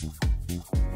Recording in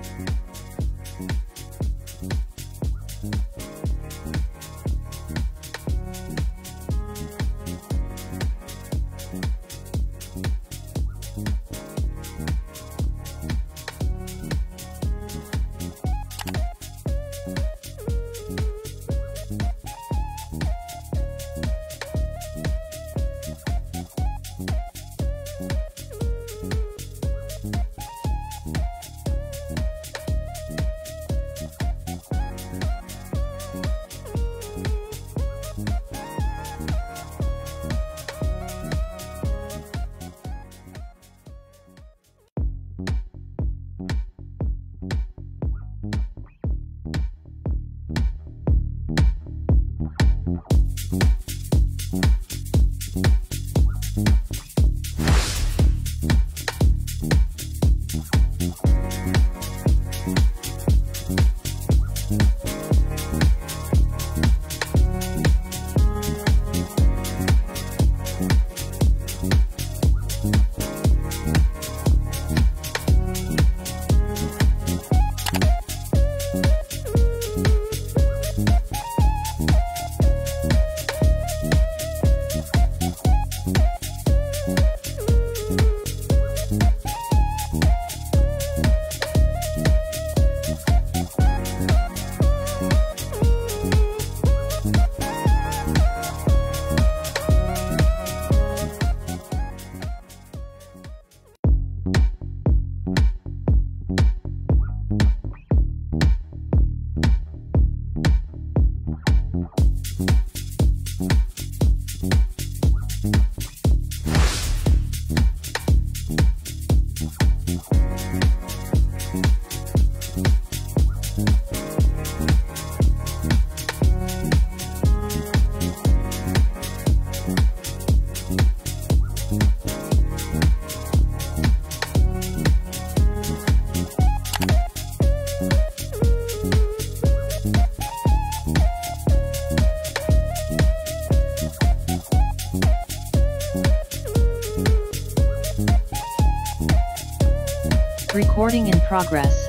progress.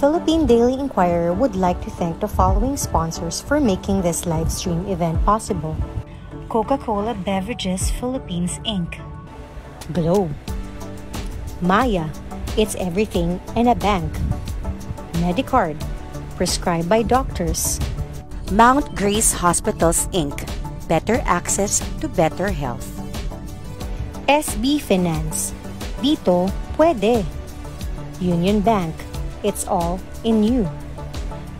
Philippine Daily Inquirer would like to thank the following sponsors for making this live stream event possible. Coca Cola Beverages Philippines Inc., Globe, Maya, It's Everything and a Bank, Medicard, prescribed by doctors, Mount Grace Hospitals Inc. Better access to better health. SB Finance, Dito Puede, Union Bank, It's all in you.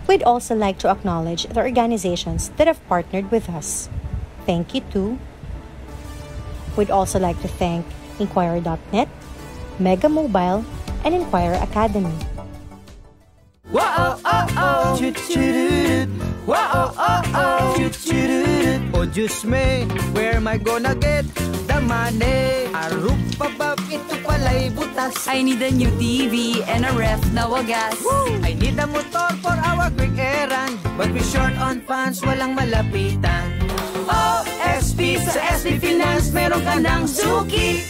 We'd also like to acknowledge the organizations that have partnered with us. Thank you to. We'd also like to thank Inquirer.net, Mega Mobile, and Inquirer Academy. Wow, oh, oh, oh. Wow, oh, oh, Oh, oh juice me, where am I gonna get the money? Arupabab, ito pala'y butas. I need a new TV and a ref na wagas. Woo! I need a motor for our quick errand. But we short on funds, walang malapitan. Oh, SP, sa SB Finance, meron ka ng Suki.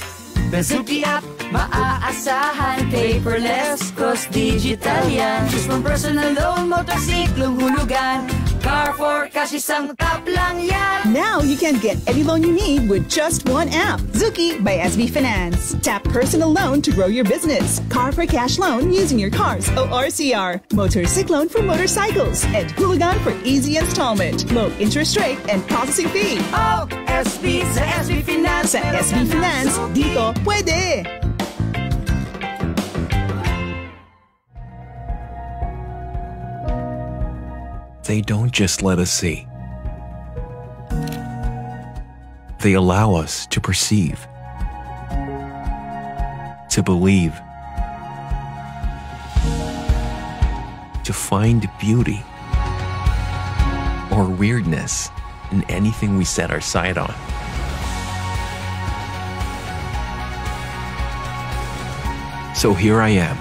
The Suki app, Maaasahan, paperless, cause digital yan Choose from personal loan, motorsiklong hulugan Car for cash isang tap lang yan Now you can get any loan you need with just one app. Zuki by SB Finance. Tap personal loan to grow your business. Car for cash loan using your car's ORCR. Motorcycle loan for motorcycles. And Hulagan for easy installment. Low interest rate and processing fee. oh, SB sa SB Finance. Sa SB Finance, dito pwede! They don't just let us see, they allow us to perceive, to believe, to find beauty or weirdness in anything we set our sight on. So here I am,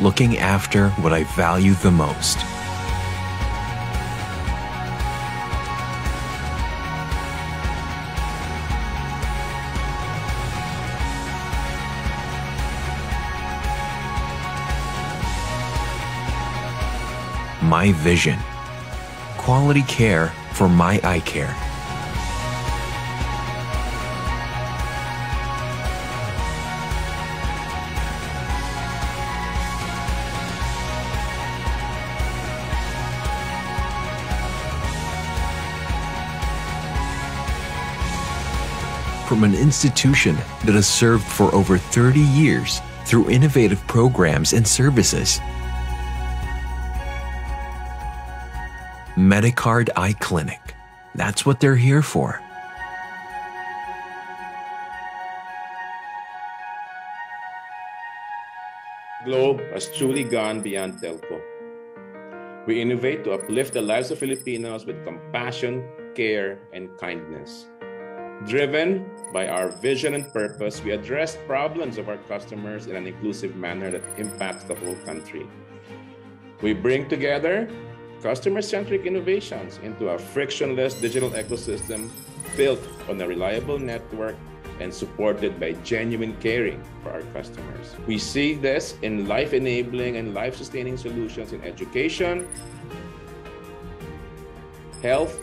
looking after what I value the most. My vision. Quality care for my eye care. From an institution that has served for over 30 years through innovative programs and services. Medicard Eye Clinic. That's what they're here for. Globe has truly gone beyond telco. We innovate to uplift the lives of Filipinos with compassion, care, and kindness. Driven by our vision and purpose, we address problems of our customers in an inclusive manner that impacts the whole country. We bring together customer centric innovations into a frictionless digital ecosystem built on a reliable network and supported by genuine caring for our customers. We see this in life enabling and life sustaining solutions in education, health,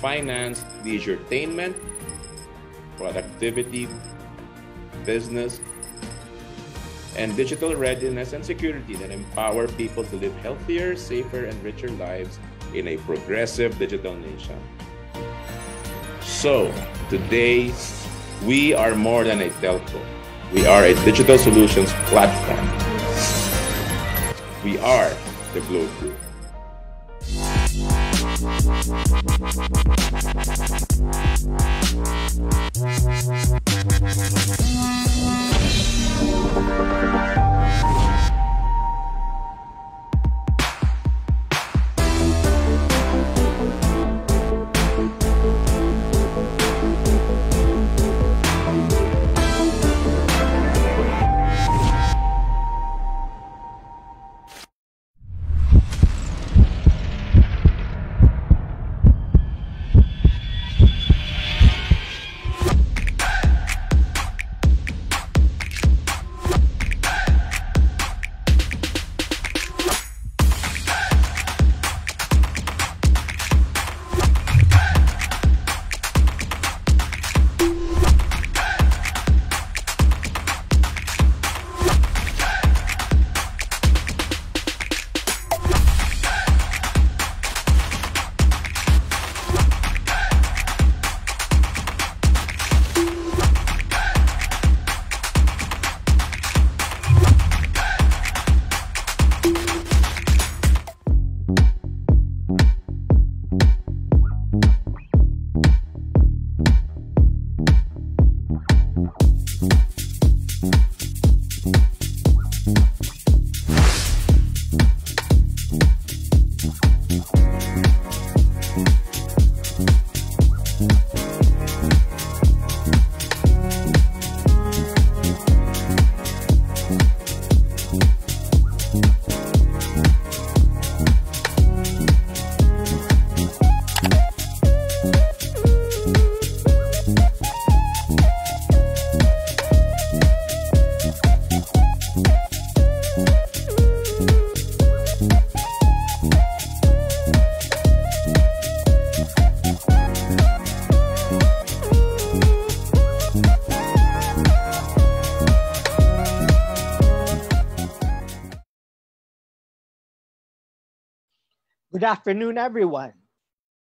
finance, leisureainment, productivity, business, and digital readiness and security that empower people to live healthier, safer, and richer lives in a progressive digital nation. So, today, we are more than a telco. We are a digital solutions platform. We are the Globe Group. Thank you. バイバイ。Good afternoon, everyone.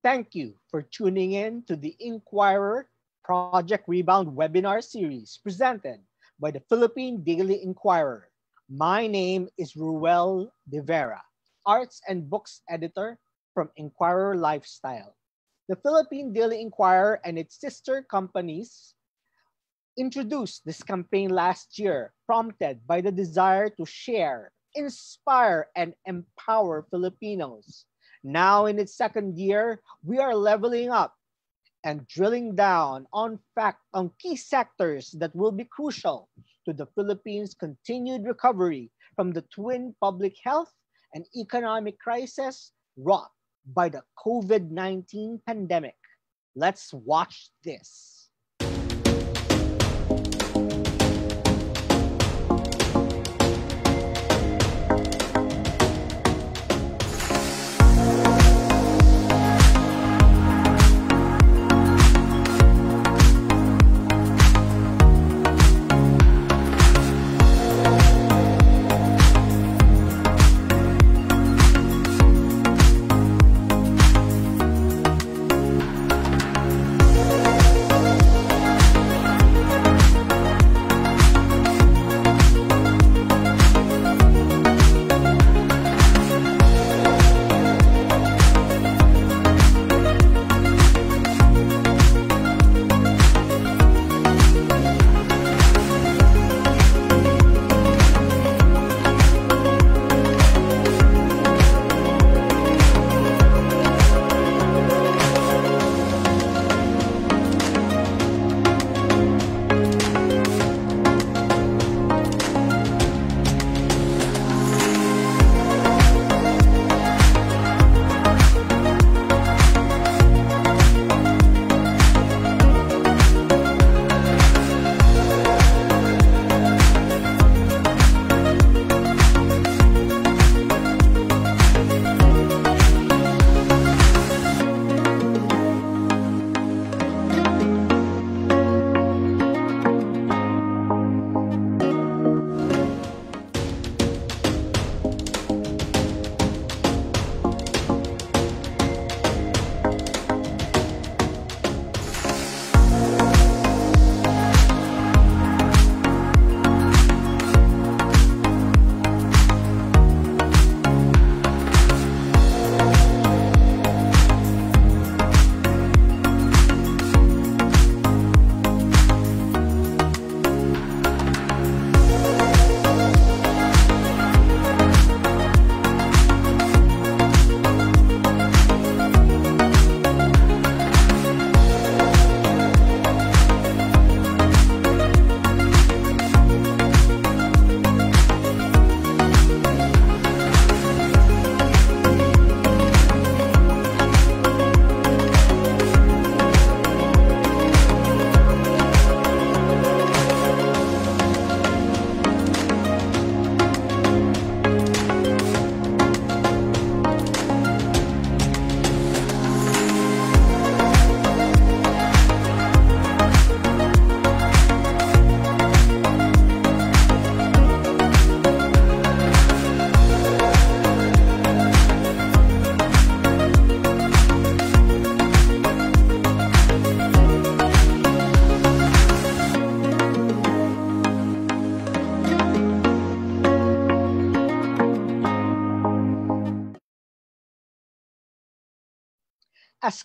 Thank you for tuning in to the Inquirer Project Rebound webinar series presented by the Philippine Daily Inquirer. My name is Ruel de Vera, Arts and Books Editor from Inquirer Lifestyle. The Philippine Daily Inquirer and its sister companies introduced this campaign last year, prompted by the desire to share, inspire, and empower Filipinos. Now, in its second year, we are leveling up and drilling down on fact on key sectors that will be crucial to the Philippines' continued recovery from the twin public health and economic crisis wrought by the COVID-19 pandemic. Let's watch this.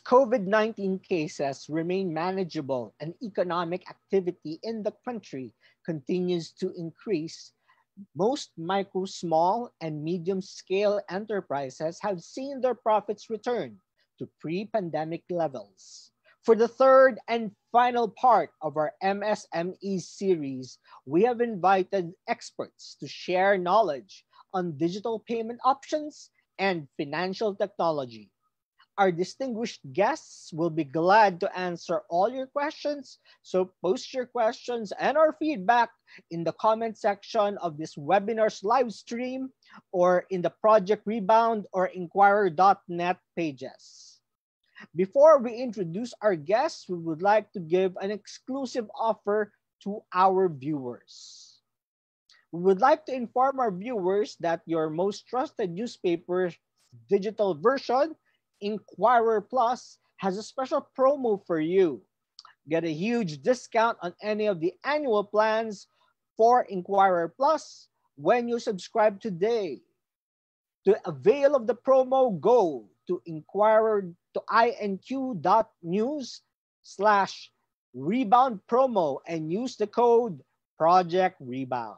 As COVID 19 cases remain manageable and economic activity in the country continues to increase, most micro, small, and medium scale enterprises have seen their profits return to pre pandemic levels. For the third and final part of our MSME series, we have invited experts to share knowledge on digital payment options and financial technology. Our distinguished guests will be glad to answer all your questions. So post your questions and our feedback in the comment section of this webinar's live stream or in the Project Rebound or Inquirer.net pages. Before we introduce our guests, we would like to give an exclusive offer to our viewers. We would like to inform our viewers that your most trusted newspaper digital version, Inquirer Plus, has a special promo for you. Get a huge discount on any of the annual plans for Inquirer Plus when you subscribe today. To avail of the promo, go to Inquirer to inq.news slash rebound promo and use the code Project Rebound.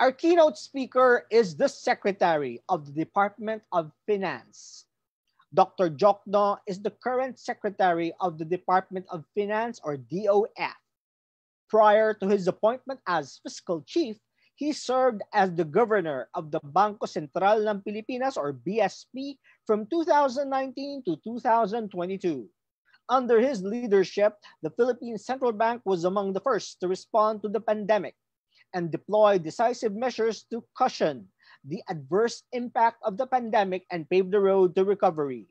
Our keynote speaker is the Secretary of the Department of Finance. Dr. Diokno is the current Secretary of the Department of Finance or DOF. Prior to his appointment as Fiscal Chief, he served as the Governor of the Bangko Sentral ng Pilipinas or BSP from 2019 to 2022. Under his leadership, the Philippine Central Bank was among the first to respond to the pandemic and deploy decisive measures to cushion the adverse impact of the pandemic and pave the road to recovery.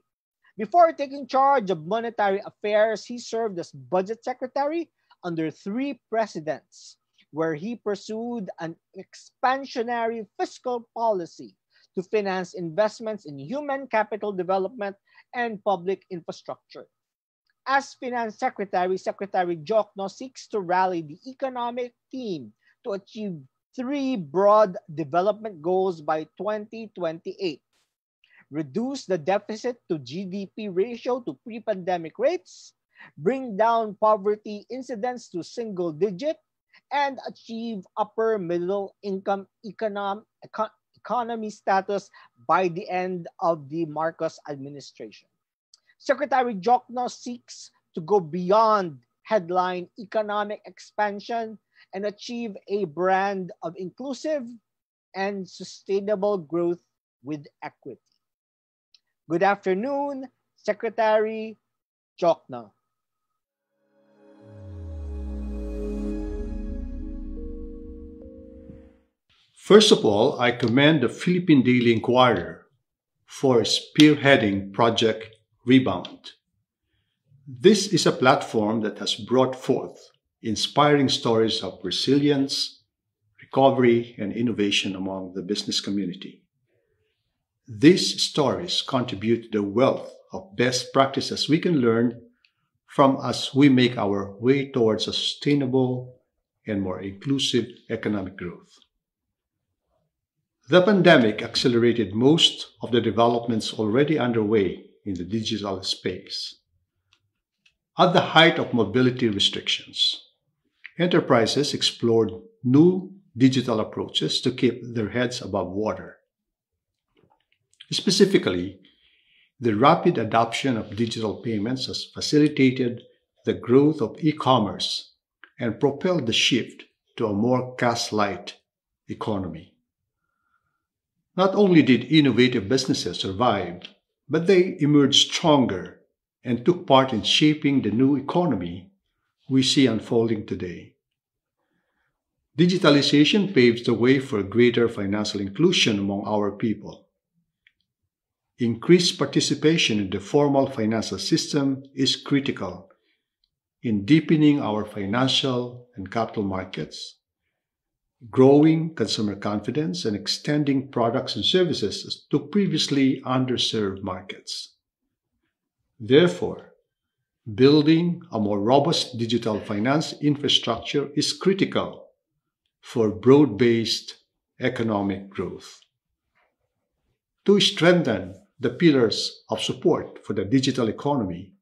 Before taking charge of monetary affairs, he served as budget secretary under three presidents, where he pursued an expansionary fiscal policy to finance investments in human capital development and public infrastructure. As Finance Secretary, Secretary Diokno seeks to rally the economic team to achieve three broad development goals by 2028. Reduce the deficit to GDP ratio to pre-pandemic rates, bring down poverty incidence to single digit, and achieve upper middle income econ- economy status by the end of the Marcos administration. Secretary Diokno seeks to go beyond headline economic expansion and achieve a brand of inclusive and sustainable growth with equity. Good afternoon, Secretary Diokno. First of all, I commend the Philippine Daily Inquirer for spearheading Project Rebound. This is a platform that has brought forth inspiring stories of resilience, recovery, and innovation among the business community. These stories contribute to the wealth of best practices we can learn from as we make our way towards a sustainable and more inclusive economic growth. The pandemic accelerated most of the developments already underway in the digital space. At the height of mobility restrictions, enterprises explored new digital approaches to keep their heads above water. Specifically, the rapid adoption of digital payments has facilitated the growth of e-commerce and propelled the shift to a more cash-light economy. Not only did innovative businesses survive, but they emerged stronger and took part in shaping the new economy we see unfolding today. Digitalization paves the way for greater financial inclusion among our people. Increased participation in the formal financial system is critical in deepening our financial and capital markets growing consumer confidence, and extending products and services to previously underserved markets. Therefore, building a more robust digital finance infrastructure is critical for broad-based economic growth. To strengthen the pillars of support for the digital economy,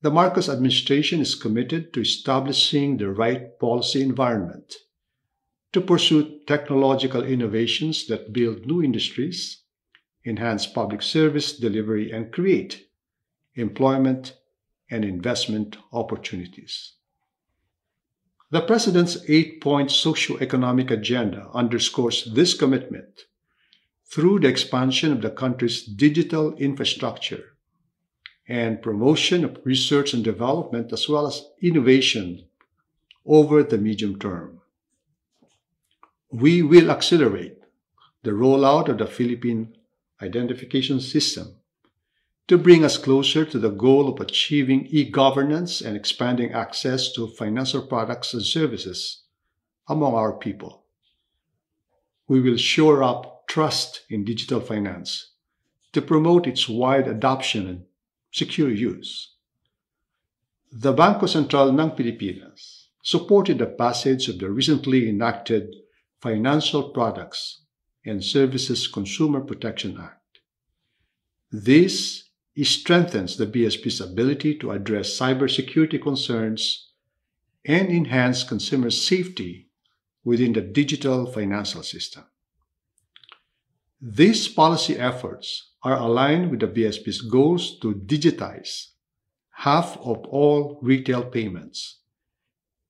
the Marcos administration is committed to establishing the right policy environment to pursue technological innovations that build new industries, enhance public service delivery, and create employment and investment opportunities. The President's eight point socio-economic agenda underscores this commitment through the expansion of the country's digital infrastructure and promotion of research and development as well as innovation over the medium term we will accelerate the rollout of the Philippine identification system to bring us closer to the goal of achieving e-governance and expanding access to financial products and services among our people. We will shore up trust in digital finance to promote its wide adoption and secure use. The Bangko Sentral ng Pilipinas supported the passage of the recently enacted Financial Products and Services Consumer Protection Act. This strengthens the BSP's ability to address cybersecurity concerns and enhance consumer safety within the digital financial system. These policy efforts are aligned with the BSP's goals to digitize half of all retail payments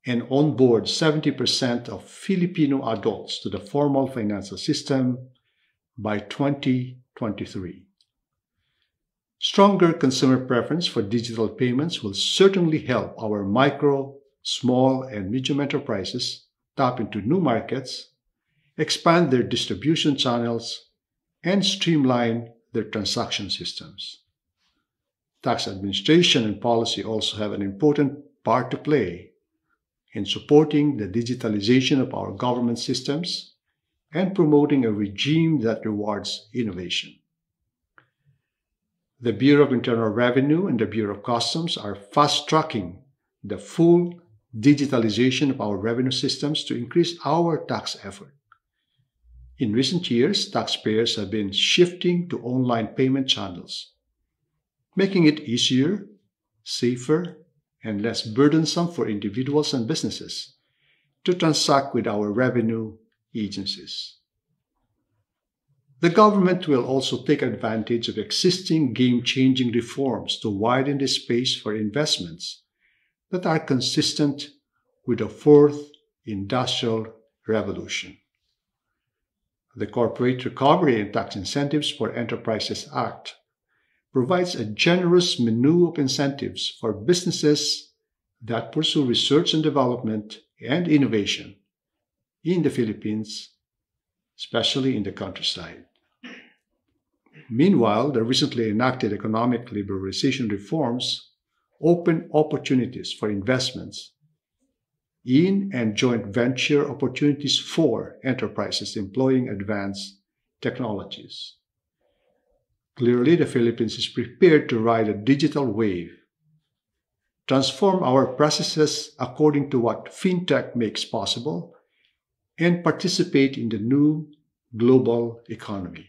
and onboard 70% of Filipino adults to the formal financial system by 2023. Stronger consumer preference for digital payments will certainly help our micro, small, and medium enterprises tap into new markets, expand their distribution channels, and streamline their transaction systems. Tax administration and policy also have an important part to play in supporting the digitalization of our government systems and promoting a regime that rewards innovation. The Bureau of Internal Revenue and the Bureau of Customs are fast tracking the full digitalization of our revenue systems to increase our tax effort. In recent years, taxpayers have been shifting to online payment channels, making it easier, safer, and less burdensome for individuals and businesses to transact with our revenue agencies. The government will also take advantage of existing game changing reforms to widen the space for investments that are consistent with the fourth industrial revolution. The Corporate Recovery and Tax Incentives for Enterprises Act provides a generous menu of incentives for businesses that pursue research and development and innovation in the Philippines, especially in the countryside. Meanwhile, the recently enacted economic liberalization reforms open opportunities for investments in and joint venture opportunities for enterprises employing advanced technologies. Clearly, the Philippines is prepared to ride a digital wave, transform our processes according to what fintech makes possible, and participate in the new global economy.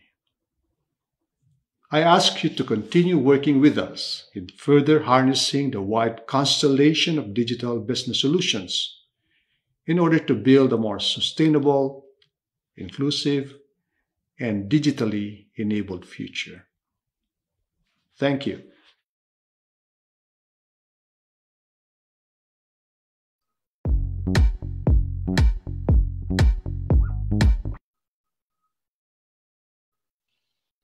I ask you to continue working with us in further harnessing the wide constellation of digital business solutions in order to build a more sustainable, inclusive, and digitally enabled future. Thank you.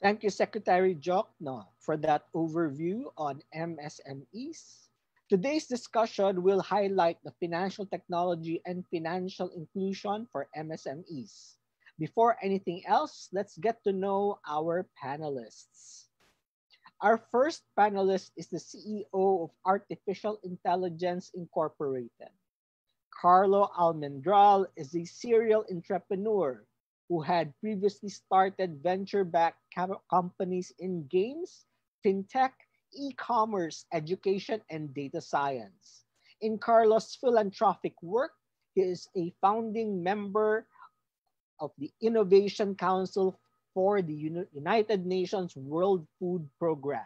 Thank you, Secretary Diokno, for that overview on MSMEs. Today's discussion will highlight the financial technology and financial inclusion for MSMEs. Before anything else, let's get to know our panelists. Our first panelist is the CEO of Artificial Intelligence Incorporated. Carlo Almendral is a serial entrepreneur who had previously started venture-backed companies in games, fintech, e-commerce, education, and data science. In Carlos' philanthropic work, he is a founding member of the Innovation Council for the United Nations World Food Program,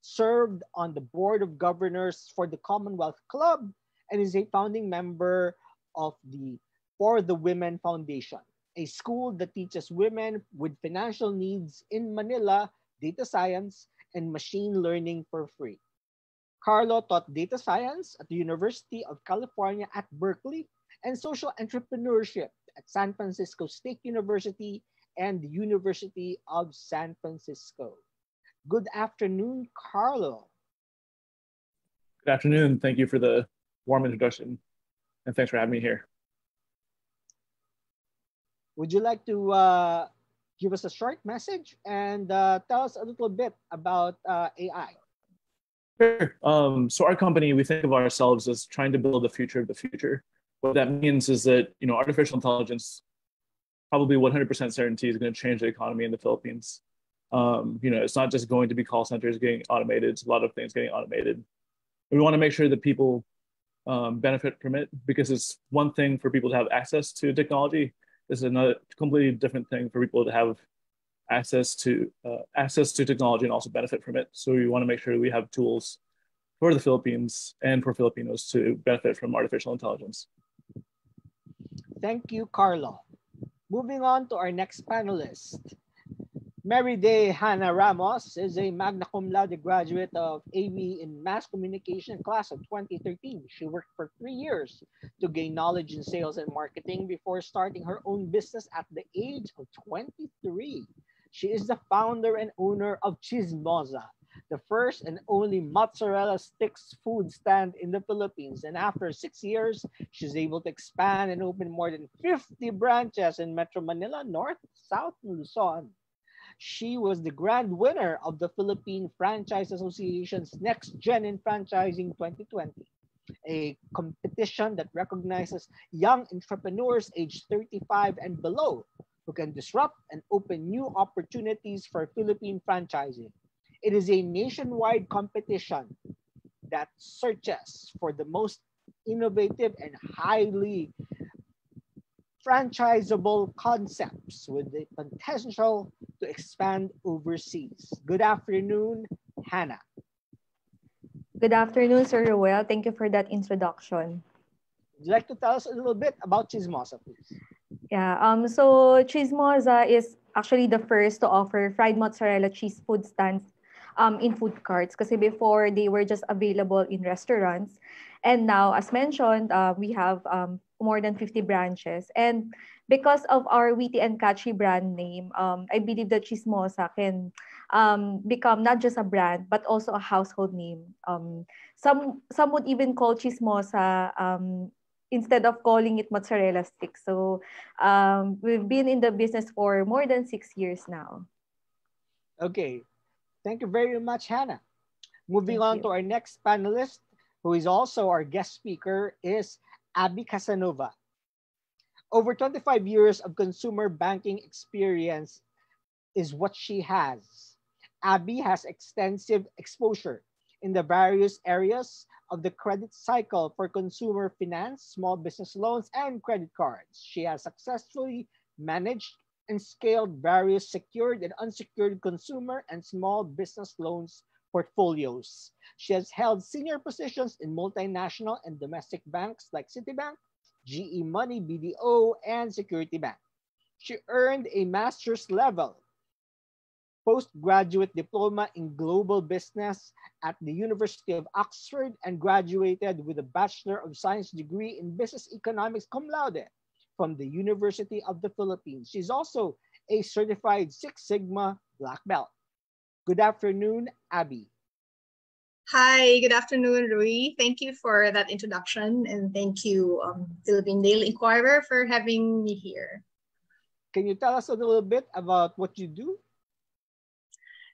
served on the Board of Governors for the Commonwealth Club, and is a founding member of the For the Women Foundation, a school that teaches women with financial needs in Manila data science and machine learning for free. Carlo taught data science at the University of California at Berkeley and social entrepreneurship at San Francisco State University and the University of San Francisco. Good afternoon, Carlo. Good afternoon. Thank you for the warm introduction, and thanks for having me here. Would you like to uh, give us a short message and uh, tell us a little bit about uh, AI. Sure. Um, so our company, we think of ourselves as trying to build the future of the future. What that means is that you know artificial intelligence probably 100% certainty is going to change the economy in the Philippines. Um, you know, it's not just going to be call centers getting automated; it's a lot of things getting automated. We want to make sure that people um, benefit from it because it's one thing for people to have access to technology. It's another completely different thing for people to have access to uh, access to technology and also benefit from it. So we want to make sure we have tools for the Philippines and for Filipinos to benefit from artificial intelligence. Thank you, Carlo. Moving on to our next panelist. Mary Day Hannah Ramos is a magna cum laude graduate of AB in Mass Communication class of 2013. She worked for three years to gain knowledge in sales and marketing before starting her own business at the age of 23. She is the founder and owner of Chismosa, the first and only mozzarella sticks food stand in the Philippines. And after six years, she's able to expand and open more than 50 branches in Metro Manila, North, South, and Luzon. She was the grand winner of the Philippine Franchise Association's Next Gen in Franchising 2020, a competition that recognizes young entrepreneurs aged 35 and below who can disrupt and open new opportunities for Philippine franchising. It is a nationwide competition that searches for the most innovative and highly franchisable concepts with the potential to expand overseas. Good afternoon, Hannah. Good afternoon, Sir Ruel. Thank you for that introduction. Would you like to tell us a little bit about Chismosa, please? Yeah, um, so Chismosa is actually the first to offer fried mozzarella cheese food stands um, in food carts because before they were just available in restaurants. And now, as mentioned, uh, we have um, more than 50 branches. And because of our witty and catchy brand name, um, I believe that Chismosa can um, become not just a brand, but also a household name. Um, some, some would even call Chismosa um, instead of calling it mozzarella stick. So um, we've been in the business for more than six years now. Okay. Thank you very much, Hannah. Moving Thank on you. to our next panelist, who is also our guest speaker, is Abby Casanova. Over 25 years of consumer banking experience is what she has. Abby has extensive exposure in the various areas of the credit cycle for consumer finance, small business loans, and credit cards. She has successfully managed and scaled various secured and unsecured consumer and small business loans portfolios. She has held senior positions in multinational and domestic banks like Citibank, GE Money, BDO, and Security Bank. She earned a master's level postgraduate diploma in global business at the University of Oxford and graduated with a Bachelor of Science degree in Business Economics cum laude from the University of the Philippines. She's also a certified Six Sigma Black Belt. Good afternoon, Abby. Hi, good afternoon, Rui. Thank you for that introduction, and thank you, um, Philippine Daily Inquirer, for having me here. Can you tell us a little bit about what you do?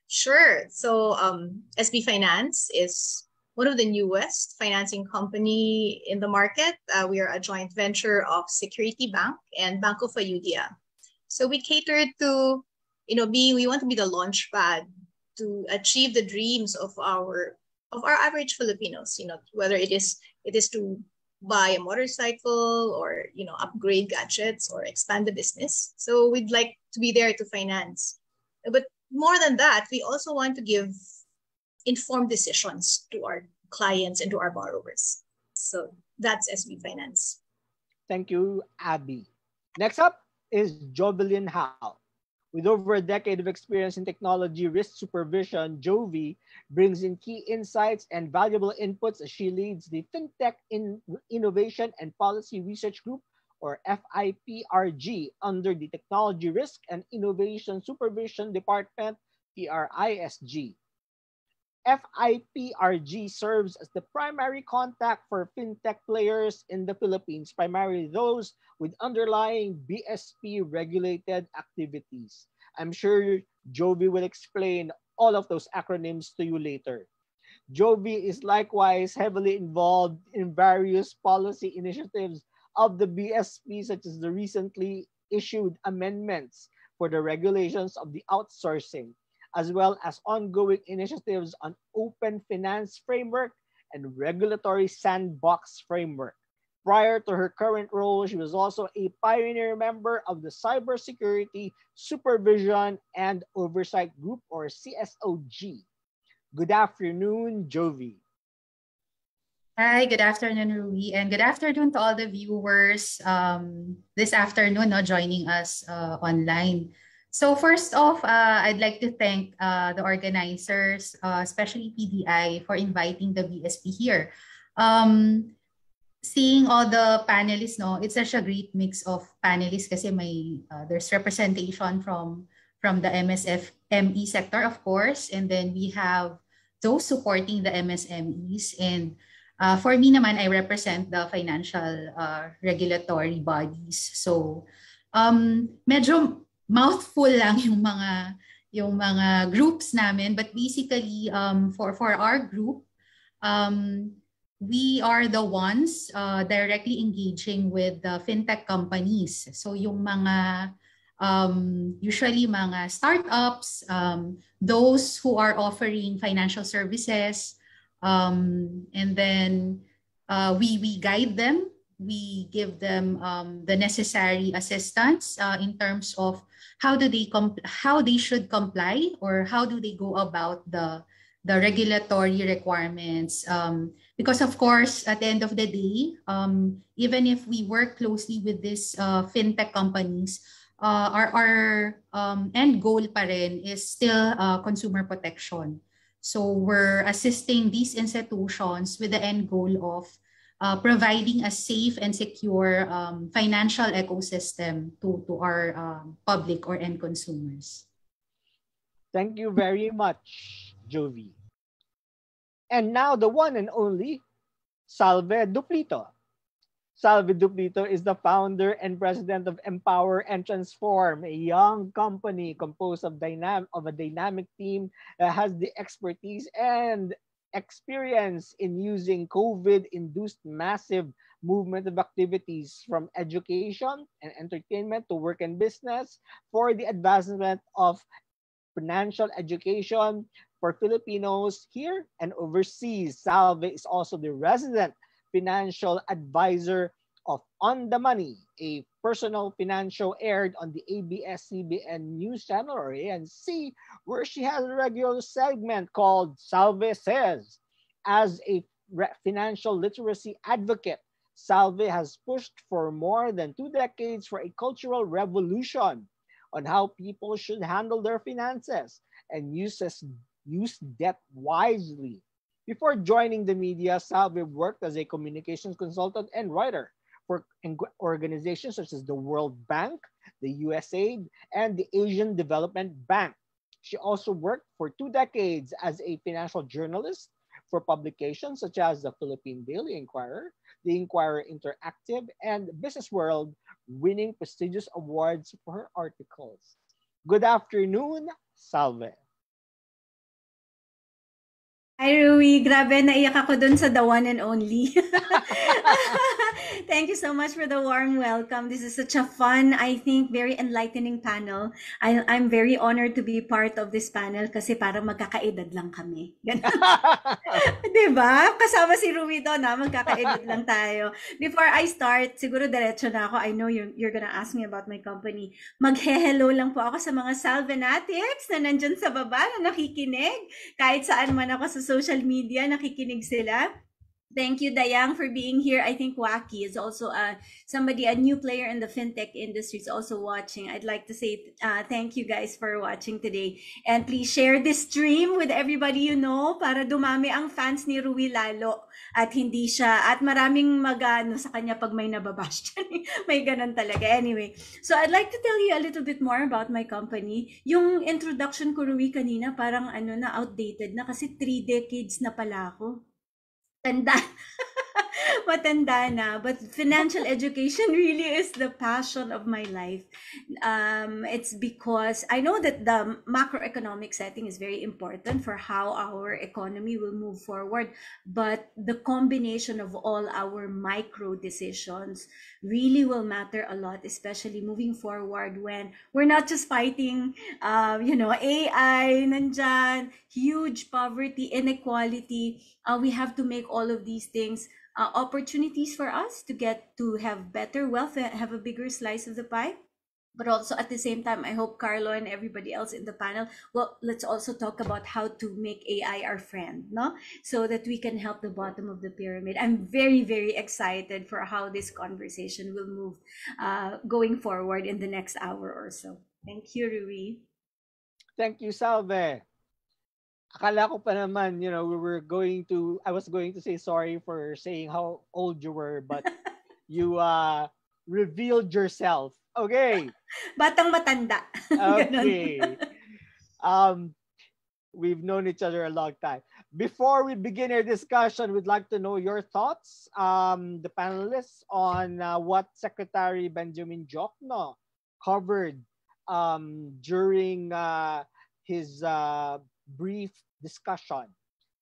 Sure. So, um, SB Finance is one of the newest financing company in the market. Uh, we are a joint venture of Security Bank and Banco Fayudia. So we cater to, you know, being we want to be the launch pad to achieve the dreams of our of our average Filipinos. You know, whether it is it is to buy a motorcycle or you know upgrade gadgets or expand the business. So we'd like to be there to finance, but more than that, we also want to give informed decisions to our clients and to our borrowers. So that's SB Finance. Thank you, Abby. Next up is Jovelyn Howe. With over a decade of experience in technology risk supervision, Jovi brings in key insights and valuable inputs as she leads the FinTech in Innovation and Policy Research Group, or FIPRG, under the Technology Risk and Innovation Supervision Department, TRISG. FIPRG serves as the primary contact for fintech players in the Philippines, primarily those with underlying BSP regulated activities. I'm sure Jovi will explain all of those acronyms to you later. Jovi is likewise heavily involved in various policy initiatives of the BSP, such as the recently issued amendments for the regulations of the outsourcing, as well as ongoing initiatives on open finance framework and regulatory sandbox framework. Prior to her current role, she was also a pioneer member of the Cybersecurity Supervision and Oversight Group, or CSOG. Good afternoon, Jovi. Hi, good afternoon, Rui, and good afternoon to all the viewers um, this afternoon no, joining us uh, online. So first off, uh, I'd like to thank uh, the organizers, uh, especially PDI, for inviting the BSP here. Um, seeing all the panelists, no, it's such a great mix of panelists kasi may, uh, there's representation from, from the MSF ME sector, of course, and then we have those supporting the MSMEs and Uh, for me naman, I represent the financial uh, regulatory bodies. So, um, medyo mouthful lang yung mga yung mga groups namin, but basically um, for for our group, um, we are the ones uh, directly engaging with the fintech companies. So yung mga um, usually mga startups, um, those who are offering financial services, um, and then uh, we we guide them we give them um, the necessary assistance uh, in terms of how do they comp- how they should comply or how do they go about the the regulatory requirements um, because of course at the end of the day um, even if we work closely with these uh, fintech companies uh, our, our um, end goal pa rin is still uh, consumer protection. So we're assisting these institutions with the end goal of uh, providing a safe and secure um, financial ecosystem to, to our um, public or end consumers. Thank you very much, Jovi. And now the one and only Salve Duplito. Salve Duplito is the founder and president of Empower and Transform, a young company composed of, dynam- of a dynamic team that has the expertise and experience in using COVID-induced massive movement of activities from education and entertainment to work and business for the advancement of financial education for Filipinos here and overseas. Salve is also the resident financial advisor On the Money, a personal financial aired on the ABS-CBN news channel or ANC, where she has a regular segment called Salve Says. As a financial literacy advocate, Salve has pushed for more than two decades for a cultural revolution on how people should handle their finances and uses, use debt wisely before joining the media, Salve worked as a communications consultant and writer for organizations such as the World Bank, the USAID, and the Asian Development Bank. She also worked for two decades as a financial journalist for publications such as the Philippine Daily Inquirer, the Inquirer Interactive, and Business World, winning prestigious awards for her articles. Good afternoon, Salve. Hi, Rui. Grabe, naiyak ako dun sa the one and only. Thank you so much for the warm welcome. This is such a fun, I think, very enlightening panel. I, I'm very honored to be part of this panel kasi parang magkakaedad lang kami. diba? Kasama si doon, ha? Magkakaedad lang tayo. Before I start, siguro diretso na ako. I know you're, you're gonna ask me about my company. Maghe-hello lang po ako sa mga Salvanatics na nandyan sa baba na nakikinig. Kahit saan man ako sa social media, nakikinig sila. Thank you, Dayang, for being here. I think Waki is also uh, somebody, a new player in the fintech industry is also watching. I'd like to say uh, thank you guys for watching today. And please share this stream with everybody you know para dumami ang fans ni Rui lalo at hindi siya, at maraming magano sa kanya pag may nababash may ganun talaga. Anyway, so I'd like to tell you a little bit more about my company. Yung introduction ko, Rui, kanina parang ano na outdated na kasi three decades na pala ako 笨蛋哈哈哈 matanda na. But financial education really is the passion of my life. Um, it's because I know that the macroeconomic setting is very important for how our economy will move forward. But the combination of all our micro decisions really will matter a lot, especially moving forward when we're not just fighting, uh, you know, AI, nandyan, huge poverty, inequality. Uh, we have to make all of these things uh, opportunities for us to get to have better wealth, have a bigger slice of the pie. But also at the same time i hope carlo and everybody else in the panel well let's also talk about how to make ai our friend no? So that we can help the bottom of the pyramid. I'm very very excited for how this conversation will move uh, going forward in the next hour or so. Thank you rui. Thank you salve akala ko pa naman, you know, we were going to, I was going to say sorry for saying how old you were, but you uh, revealed yourself Okay. Batang matanda. okay. um, we've known each other a long time. Before we begin our discussion, we'd like to know your thoughts, um, the panelists, on uh, what Secretary Benjamin Diokno covered um, during uh, his uh, brief discussion.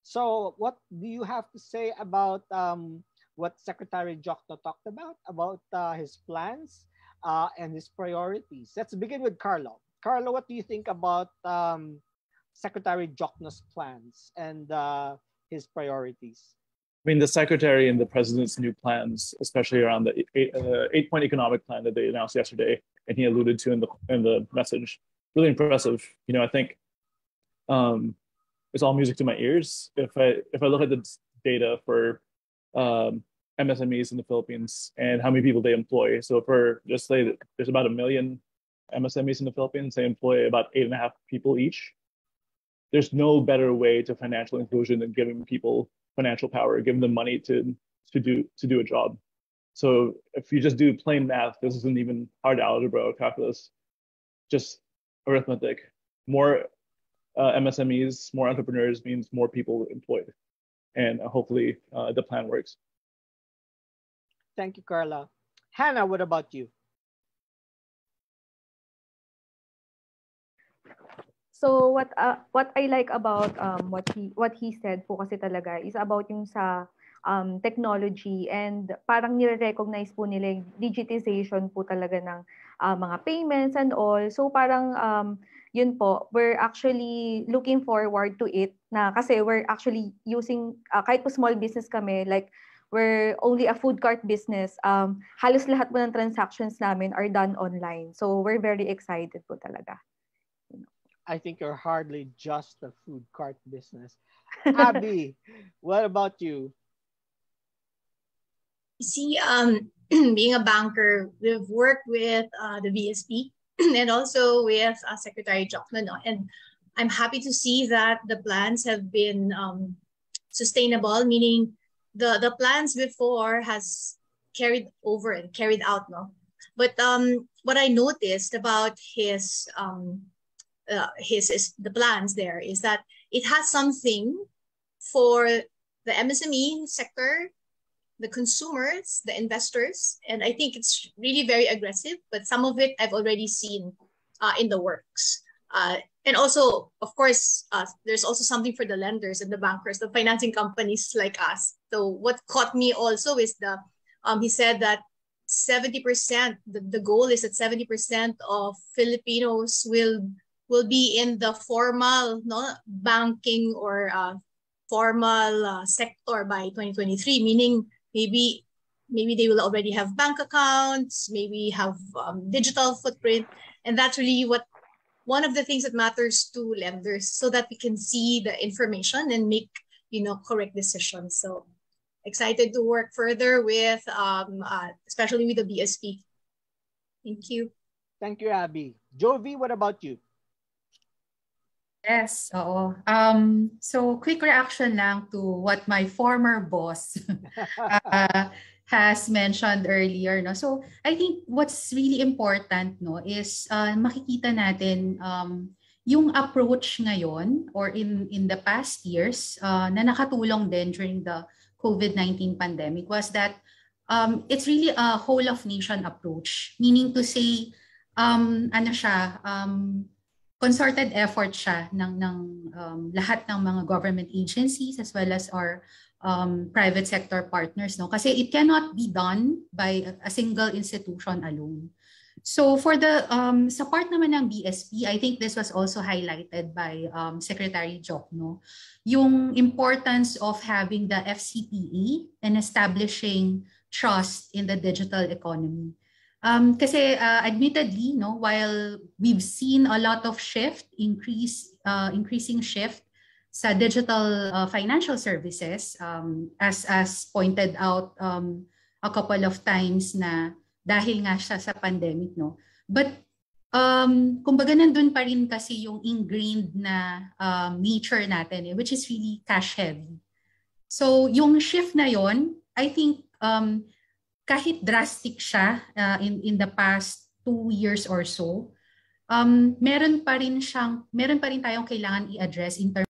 So, what do you have to say about um, what Secretary Diokno talked about, about uh, his plans uh, and his priorities. Let's begin with Carlo. Carlo, what do you think about um, Secretary Diokno's plans and uh, his priorities? I mean, the secretary and the president's new plans, especially around the eight, uh, eight-point economic plan that they announced yesterday, and he alluded to in the in the message, really impressive. You know, I think um, it's all music to my ears. If I if I look at the data for um, MSMEs in the Philippines and how many people they employ. So for just say that there's about a million MSMEs in the Philippines, they employ about eight and a half people each. There's no better way to financial inclusion than giving people financial power, giving them money to to do to do a job. So if you just do plain math, this isn't even hard algebra or calculus, just arithmetic. More uh, MSMEs, more entrepreneurs means more people employed, and hopefully uh, the plan works. Thank you, Carlo. Hannah, what about you? So what uh, what I like about um what he what he said po kasi talaga is about yung sa um technology and parang nire-recognize po nila yung digitization po talaga ng uh, mga payments and all. So parang um yun po, we're actually looking forward to it na kasi we're actually using uh, kahit po small business kami like we're only a food cart business, um, halos lahat po ng transactions namin are done online. So we're very excited po talaga. I think you're hardly just a food cart business. Abby, what about you? See, um, being a banker, we've worked with uh, the BSP and also with uh, Secretary Diokno, and I'm happy to see that the plans have been um, sustainable, meaning the the plans before has carried over and carried out no. But um what i noticed about his um uh, his, his the plans there is that it has something for the msme sector the consumers the investors and i think it's really very aggressive but some of it i've already seen uh, in the works uh, and also, of course, uh, there's also something for the lenders and the bankers, the financing companies like us. So what caught me also is the, um, he said that 70%, the, the goal is that 70% of Filipinos will will be in the formal no, banking or uh, formal uh, sector by 2023, meaning maybe maybe they will already have bank accounts, maybe have um, digital footprint. And that's really what one of the things that matters to lenders so that we can see the information and make you know correct decisions. So excited to work further with um, uh, especially with the bsp thank you. Thank you abby. Jovi what about you Yes, oo. Um, so quick reaction lang to what my former boss uh, has mentioned earlier no so i think what's really important no is uh, makikita natin um yung approach ngayon or in in the past years uh, na nakatulong din during the COVID-19 pandemic was that um, it's really a whole of nation approach, meaning to say, um, ano siya, um, concerted effort siya ng, ng um, lahat ng mga government agencies as well as our um, private sector partners. No? Kasi it cannot be done by a single institution alone. So for the um, sa part naman ng BSP, I think this was also highlighted by um, Secretary Jokno, yung importance of having the FCPA and establishing trust in the digital economy. Um, kasi uh, admittedly, no, while we've seen a lot of shift, increase, uh, increasing shift sa digital uh, financial services, um, as as pointed out um, a couple of times na dahil nga siya sa pandemic, no? But um, kumbaga nandun pa rin kasi yung ingrained na um, nature natin, eh, which is really cash heavy. So yung shift na yon, I think um, kahit drastic siya uh, in, in the past two years or so, um, meron pa rin siyang, meron pa rin tayong kailangan i-address in terms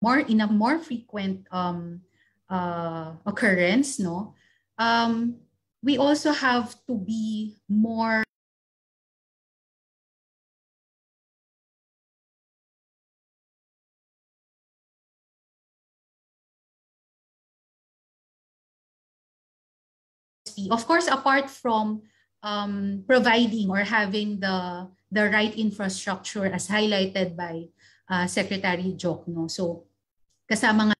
more in a more frequent um, uh, occurrence, no, um, we also have to be more of course apart from um, providing or having the the right infrastructure as highlighted by uh, Secretary Diokno. So kasama nga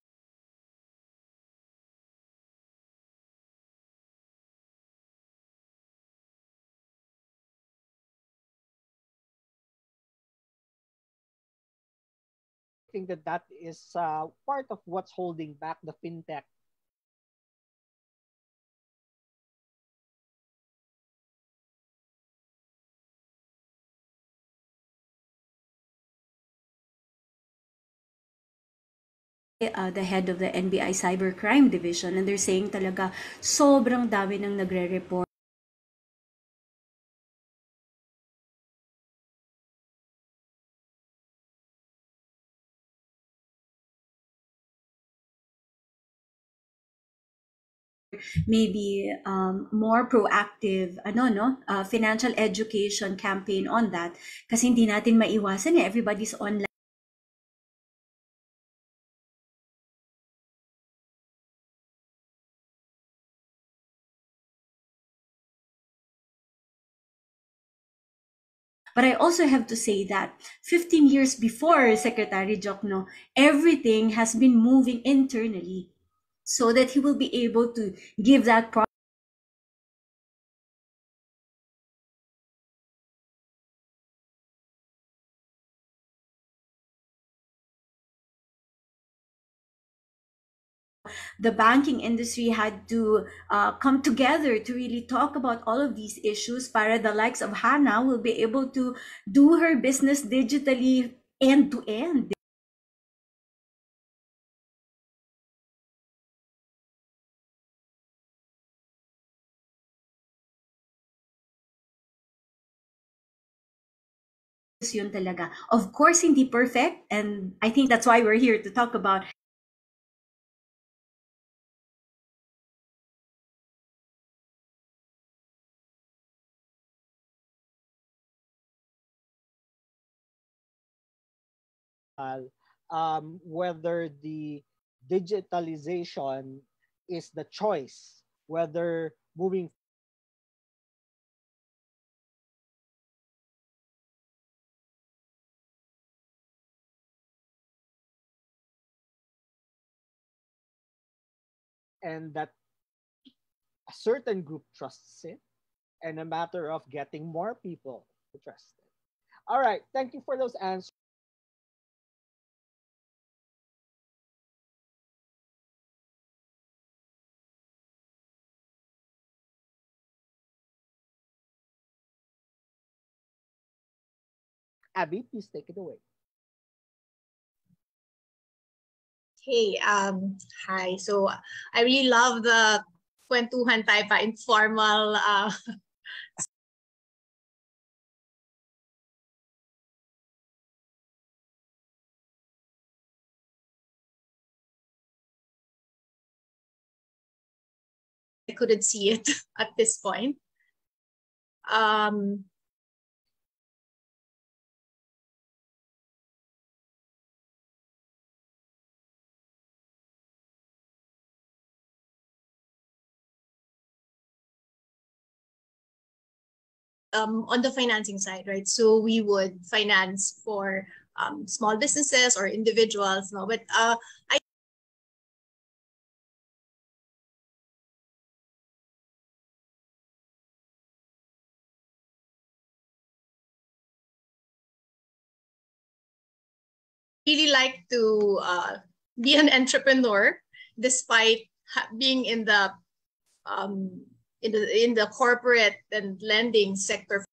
that that is uh, part of what's holding back the fintech uh, the head of the NBI Cybercrime Division and they're saying talaga sobrang dami nang nagre-report. Maybe um, more proactive ano no uh, financial education campaign on that kasi hindi natin maiwasan eh. Everybody's online But I also have to say that 15 years before Secretary Diokno, everything has been moving internally so that he will be able to give that the banking industry had to uh, come together to really talk about all of these issues para the likes of Hannah will be able to do her business digitally end to end. yun talaga. Of course, hindi perfect. And I think that's why we're here to talk about um, whether the digitalization is the choice, whether moving and that a certain group trusts it and a matter of getting more people to trust it. All right, thank you for those answers. Abby, please take it away. Hey, um, hi. So I really love the kwentuhan tayo pa, informal uh, I couldn't see it at this point. Um, um, on the financing side, right? So we would finance for um, small businesses or individuals, no? But uh, I really like to uh, be an entrepreneur despite being in the um, in the in the corporate and lending sector.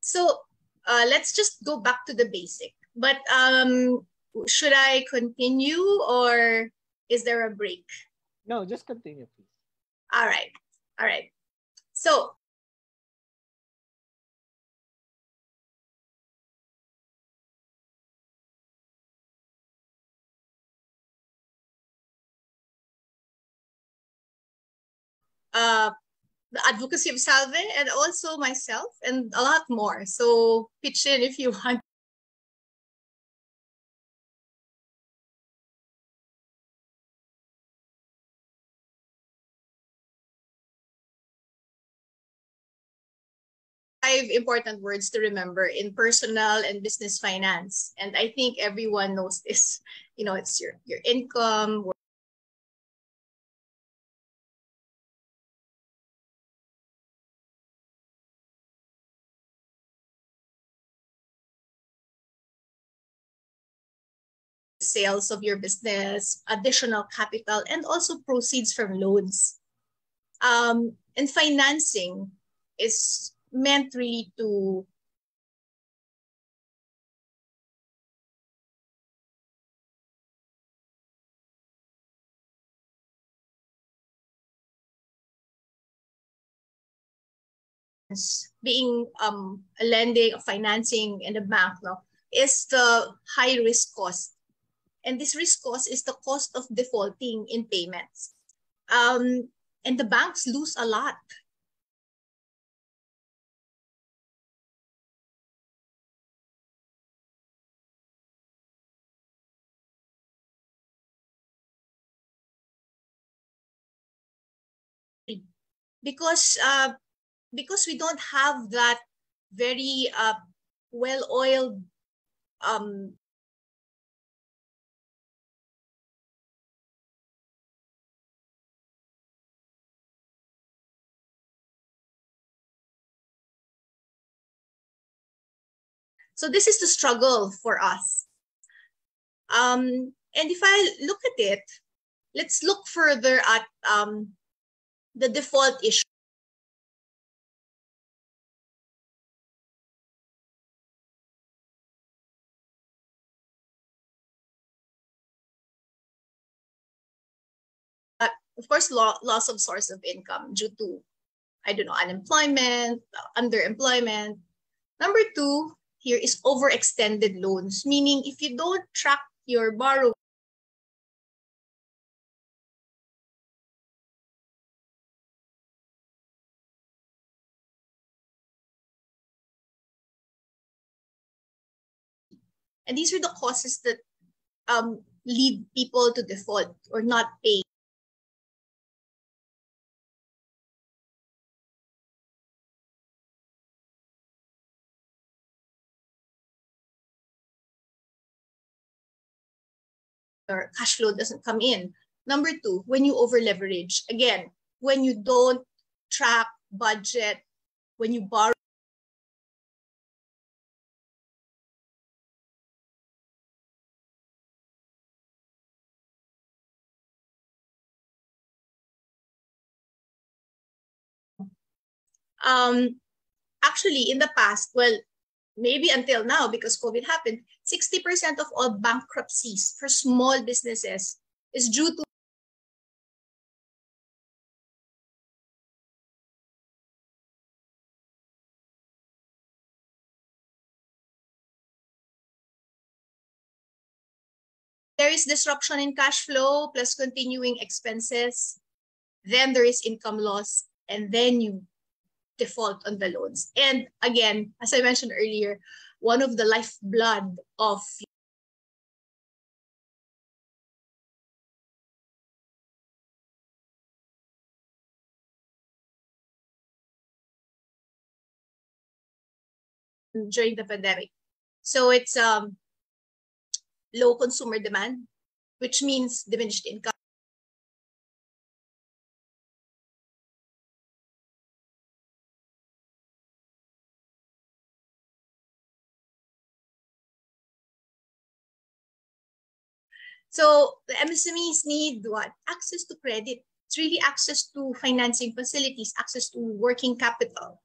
So uh, let's just go back to the basic. But um, should i continue or is there a break? No just continue please. All right. All right. So uh, the advocacy of Salve and also myself and a lot more. So pitch in if you want. Five important words to remember in personal and business finance. And I think everyone knows this. You know, it's your, your income, sales of your business, additional capital, and also proceeds from loans. Um, and financing is meant really to being um, a lending, a financing in the bank no, is the high risk cost and this risk cost is the cost of defaulting in payments. Um, and the banks lose a lot. Because uh, because we don't have that very uh, well-oiled um, So this is the struggle for us. Um, and if I look at it, let's look further at um, the default issue. Uh, of course, lo loss of source of income due to, I don't know, unemployment, underemployment. Number two, here is overextended loans, meaning if you don't track your borrow And these are the causes that um, lead people to default or not pay. Cash flow doesn't come in. Number two, when you over leverage, again, when you don't track budget, when you borrow Um, actually, in the past, well, maybe until now because COVID happened, 60% of all bankruptcies for small businesses is due to there is disruption in cash flow plus continuing expenses. Then there is income loss, and then you default on the loans. And again, as I mentioned earlier, one of the lifeblood of during the pandemic. So it's um low consumer demand, which means diminished income. So the MSMEs need what? Access to credit. It's really access to financing facilities, access to working capital.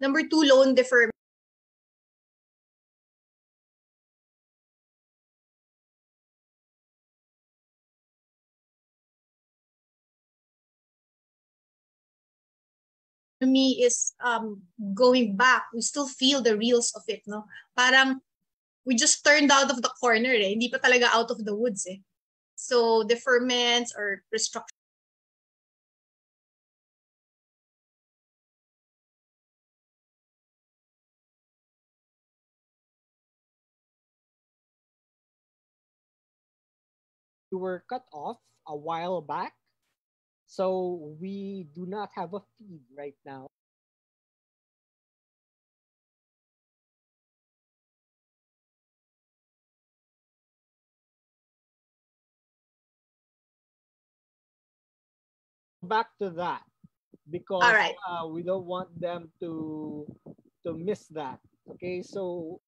Number two, loan deferment. me is um, going back. We still feel the reels of it, no? Parang we just turned out of the corner eh. Hindi pa talaga out of the woods eh. So deferments or restructuring we were cut off a while back so we do not have a feed right now. Back to that because right. uh, we don't want them to to miss that. Okay, so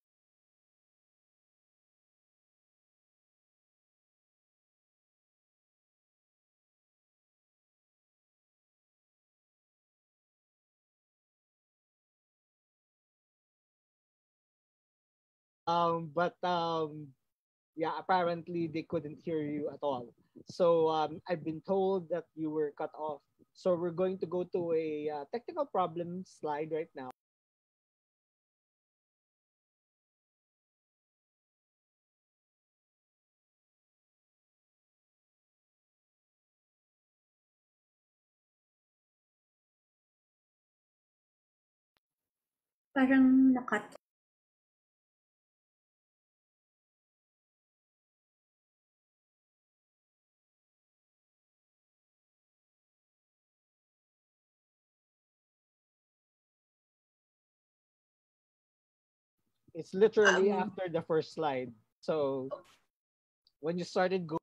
Um, but um, yeah, apparently they couldn't hear you at all. So um, I've been told that you were cut off. So we're going to go to a uh, technical problem slide right now. Parang nakat. It's literally Um, after the first slide. So when you started go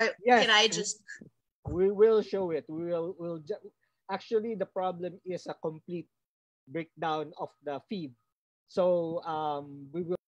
Uh, Yes. Can I just we will show it. We will We'll actually the problem is a complete breakdown of the feed. So um we will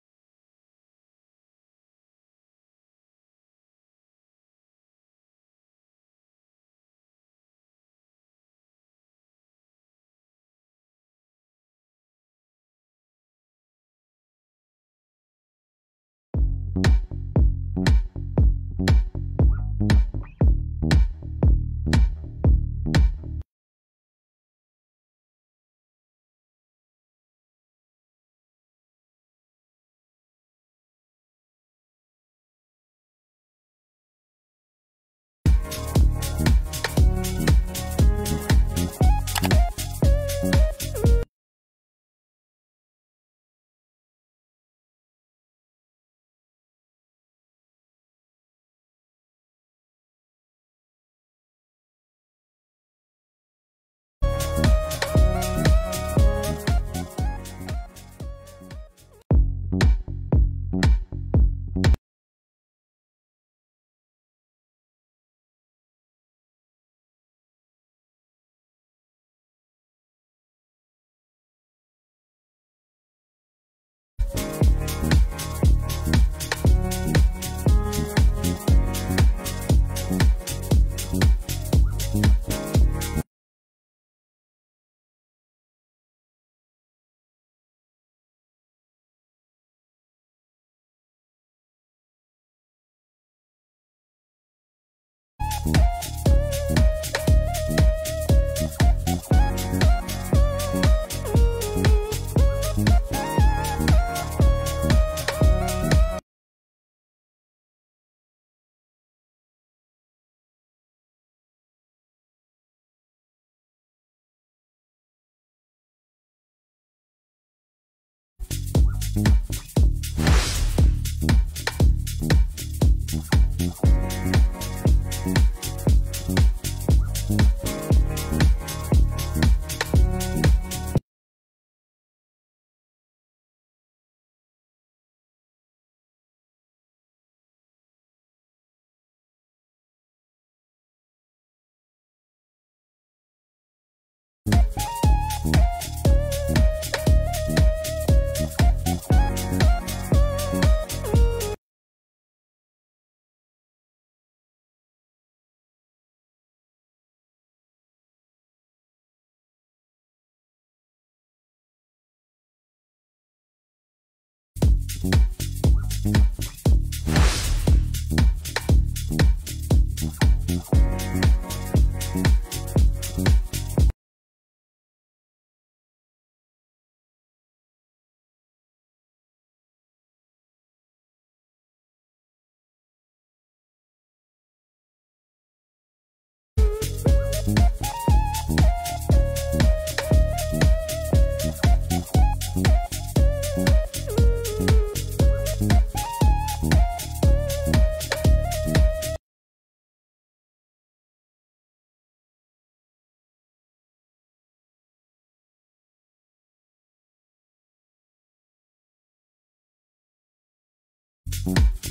Mm-hmm.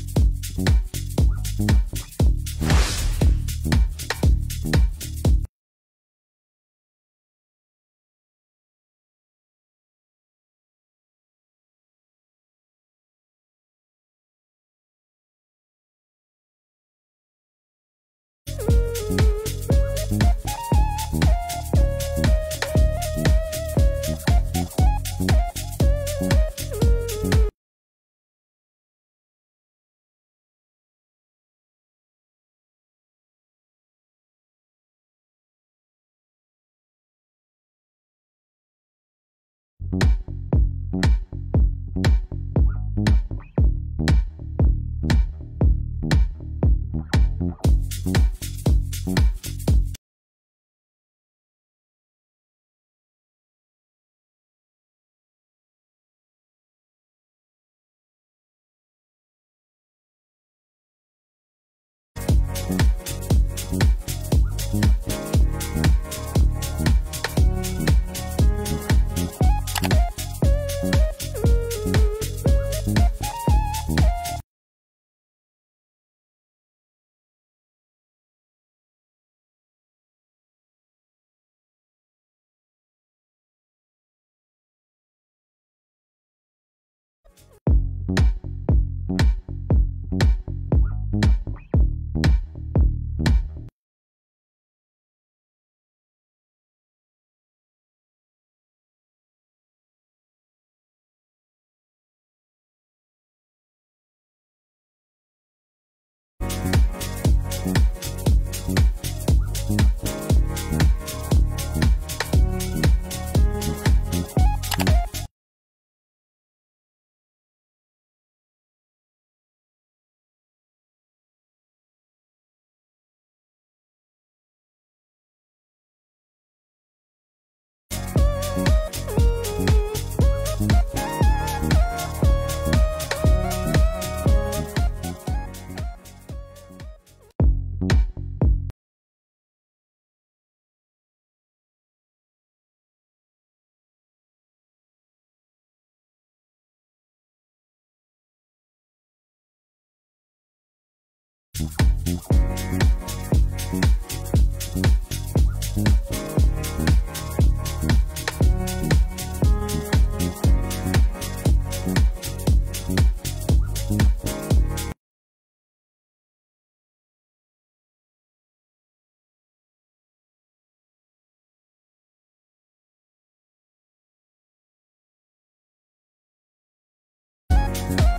Thank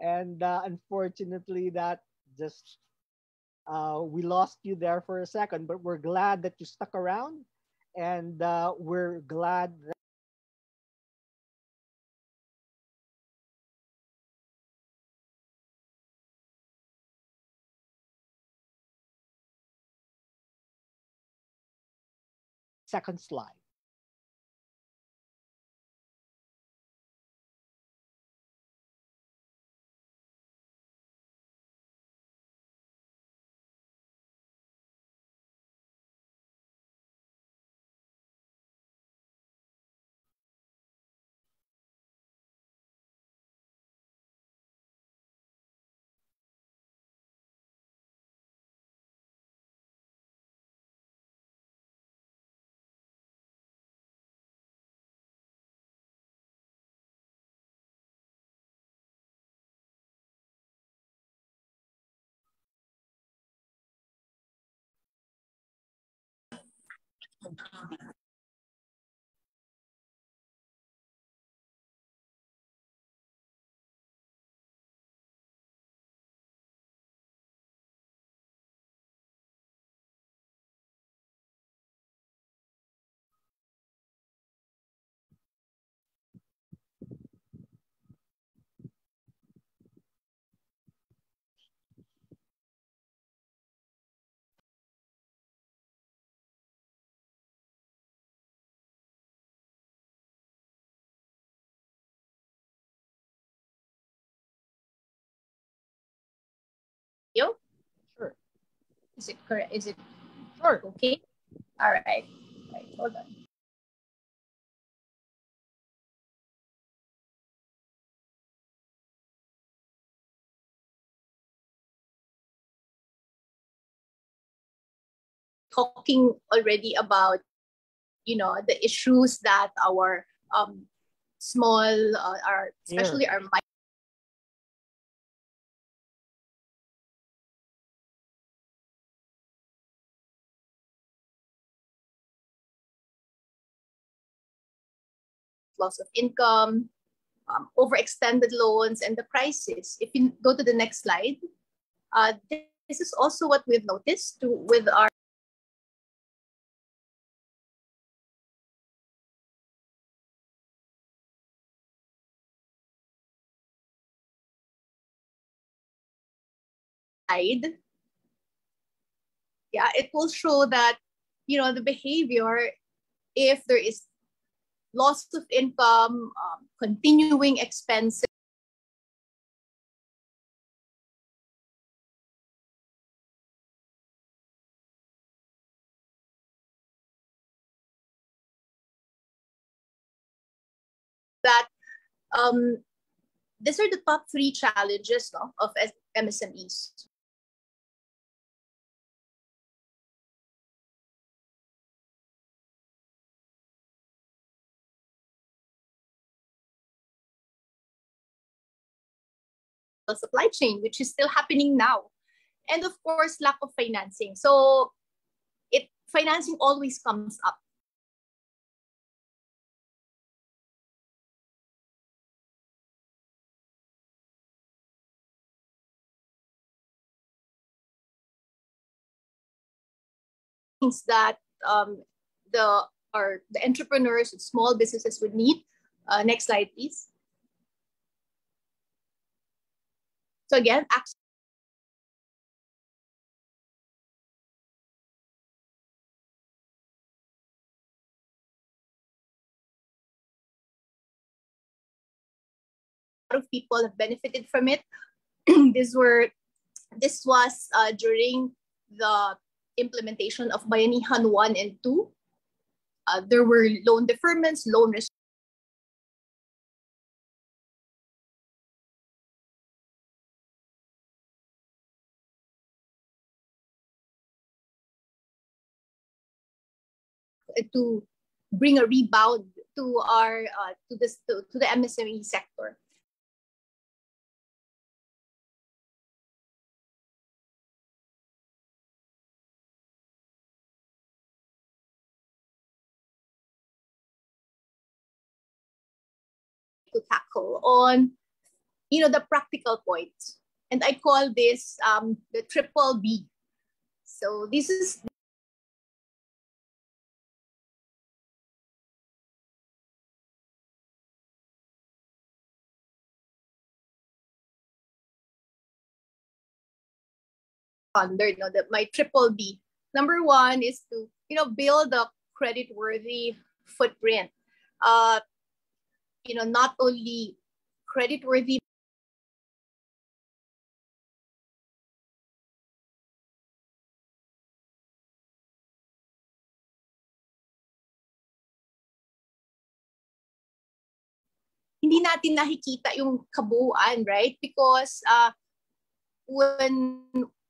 and uh, unfortunately that just uh, we lost you there for a second but we're glad that you stuck around. And uh, we're glad that second slide Amen. You? Sure. Is it correct? Is it sure? Okay. All right. Right. Hold on. Talking already about, you know, the issues that our um, small, uh, our especially Yeah. our loss of income, um, overextended loans, and the crisis. If you go to the next slide, uh, this is also what we've noticed to, with our side. Yeah, it will show that, you know, the behavior, if there is loss of income, um, continuing expenses, that um, these are the top three challenges no, of MSMEs. Supply chain, which is still happening now, and of course, lack of financing. So, it financing always comes up. things that um, the or the entrepreneurs and small businesses would need. Uh, next slide, please. So again, access of people have benefited from it. These were this was uh, during the implementation of Bayanihan 1 and 2. Uh, there were loan deferments, loan to bring a rebound to our uh, to this to, to the MSME sector. to tackle on you know the practical points and i call this um, the triple b so this is under no, the, my triple b number one is to you know build a credit worthy footprint uh you know not only credit worthy hindi natin nakikita yung kabuuan, right? Because uh, when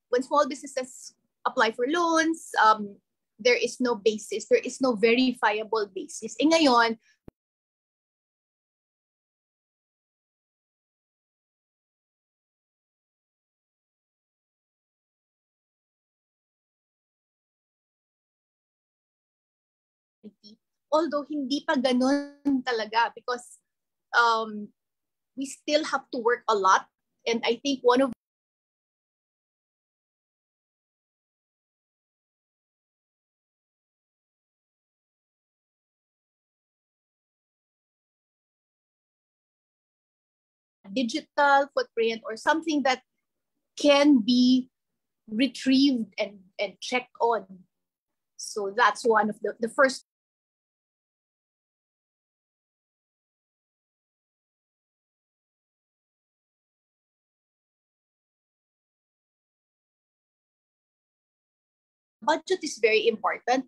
when small businesses apply for loans, um, there is no basis, there is no verifiable basis. Eh ngayon, although hindi pa ganun talaga because um, we still have to work a lot. And I think one of digital footprint or something that can be retrieved and, and checked on. So that's one of the, the first budget is very important.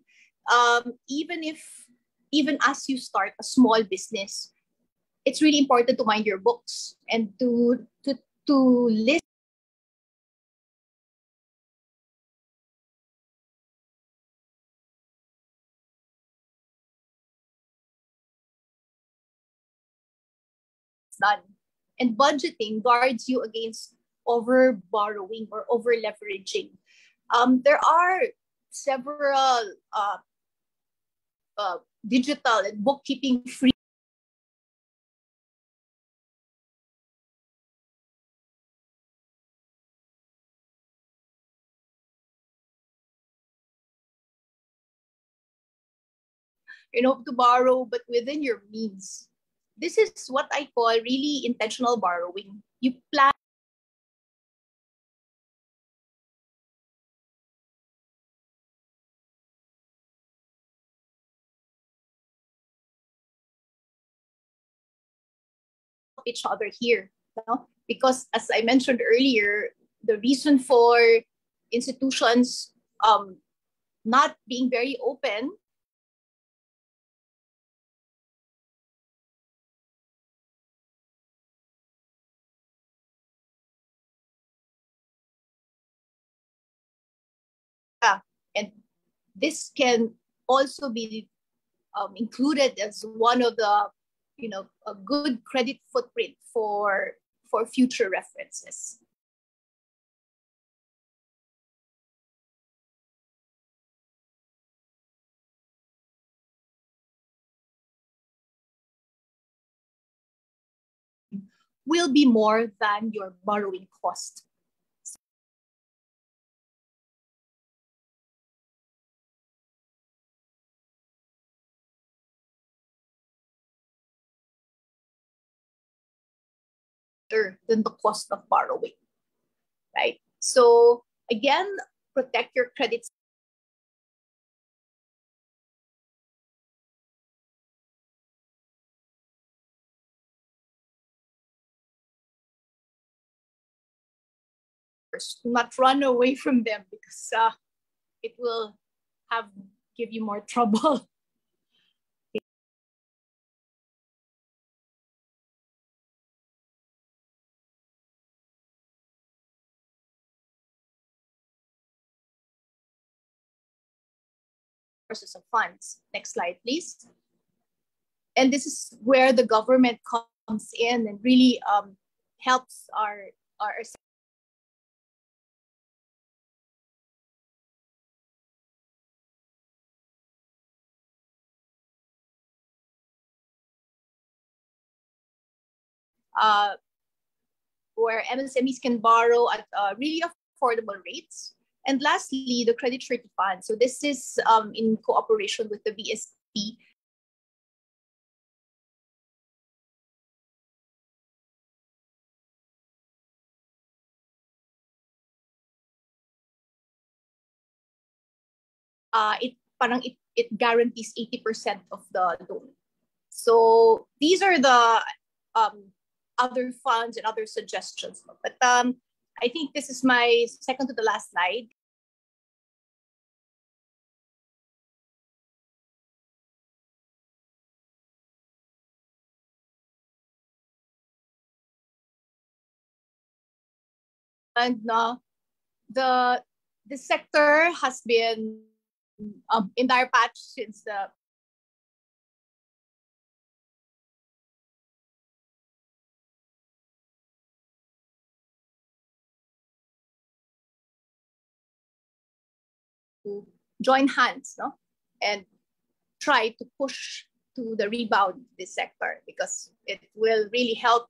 Um, even if, even as you start a small business, it's really important to mind your books and to to to list done. And budgeting guards you against over borrowing or over leveraging. Um, there are several uh, uh, digital and bookkeeping free you know, to borrow, but within your means. This is what I call really intentional borrowing. You plan each other here you know? because as i mentioned earlier the reason for institutions um, not being very open this can also be um, included as one of the you know a good credit footprint for for future references. Will be more than your borrowing cost than the cost of borrowing, right? So again, protect your credit not run away from them because uh, it will have give you more trouble sources of funds. Next slide, please. And this is where the government comes in and really um, helps our, our uh, where MSMEs can borrow at uh, really affordable rates and lastly, the credit surety fund. So this is um, in cooperation with the BSP. Uh, it parang it, it guarantees 80% of the loan. So these are the um, other funds and other suggestions. But um, I think this is my second to the last slide. And uh, the the sector has been um, in dire patch since the join hands no? and try to push to the rebound this sector because it will really help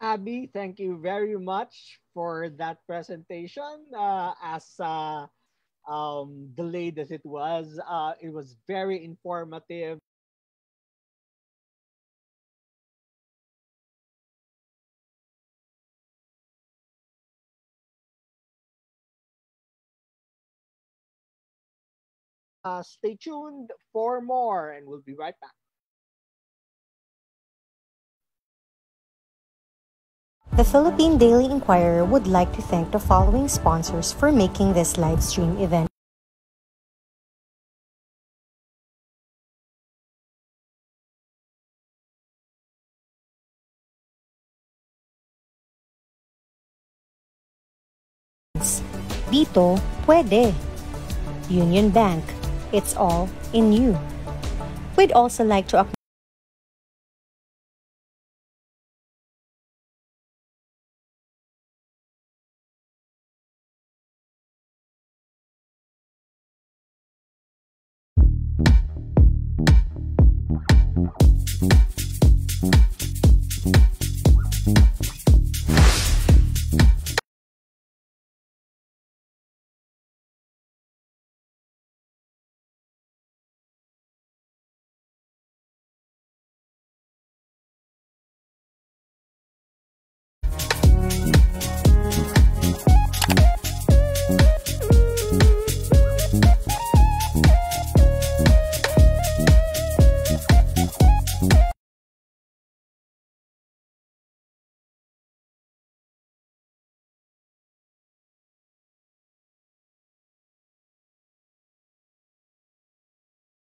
Abby, thank you very much for that presentation. Uh, as uh, um, delayed as it was, uh, it was very informative. Uh, stay tuned for more, and we'll be right back. The Philippine Daily Inquirer would like to thank the following sponsors for making this live stream event. Dito, puede. Union Bank, it's all in you. We'd also like to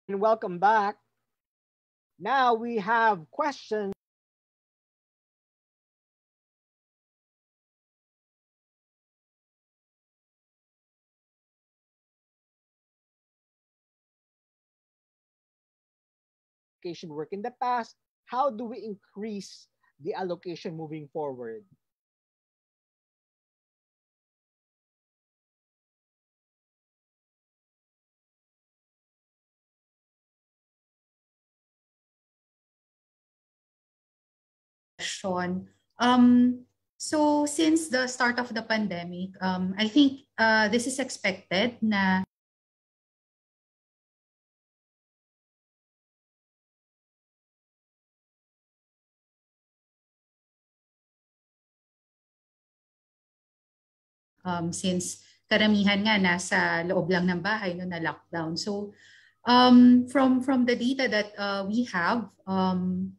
and welcome back. Now we have questions. Allocation work in the past. How do we increase the allocation moving forward? Question. Um, so since the start of the pandemic, um, I think uh, this is expected na um, since karamihan nga nasa loob lang ng bahay no na lockdown. So um, from from the data that uh, we have, um,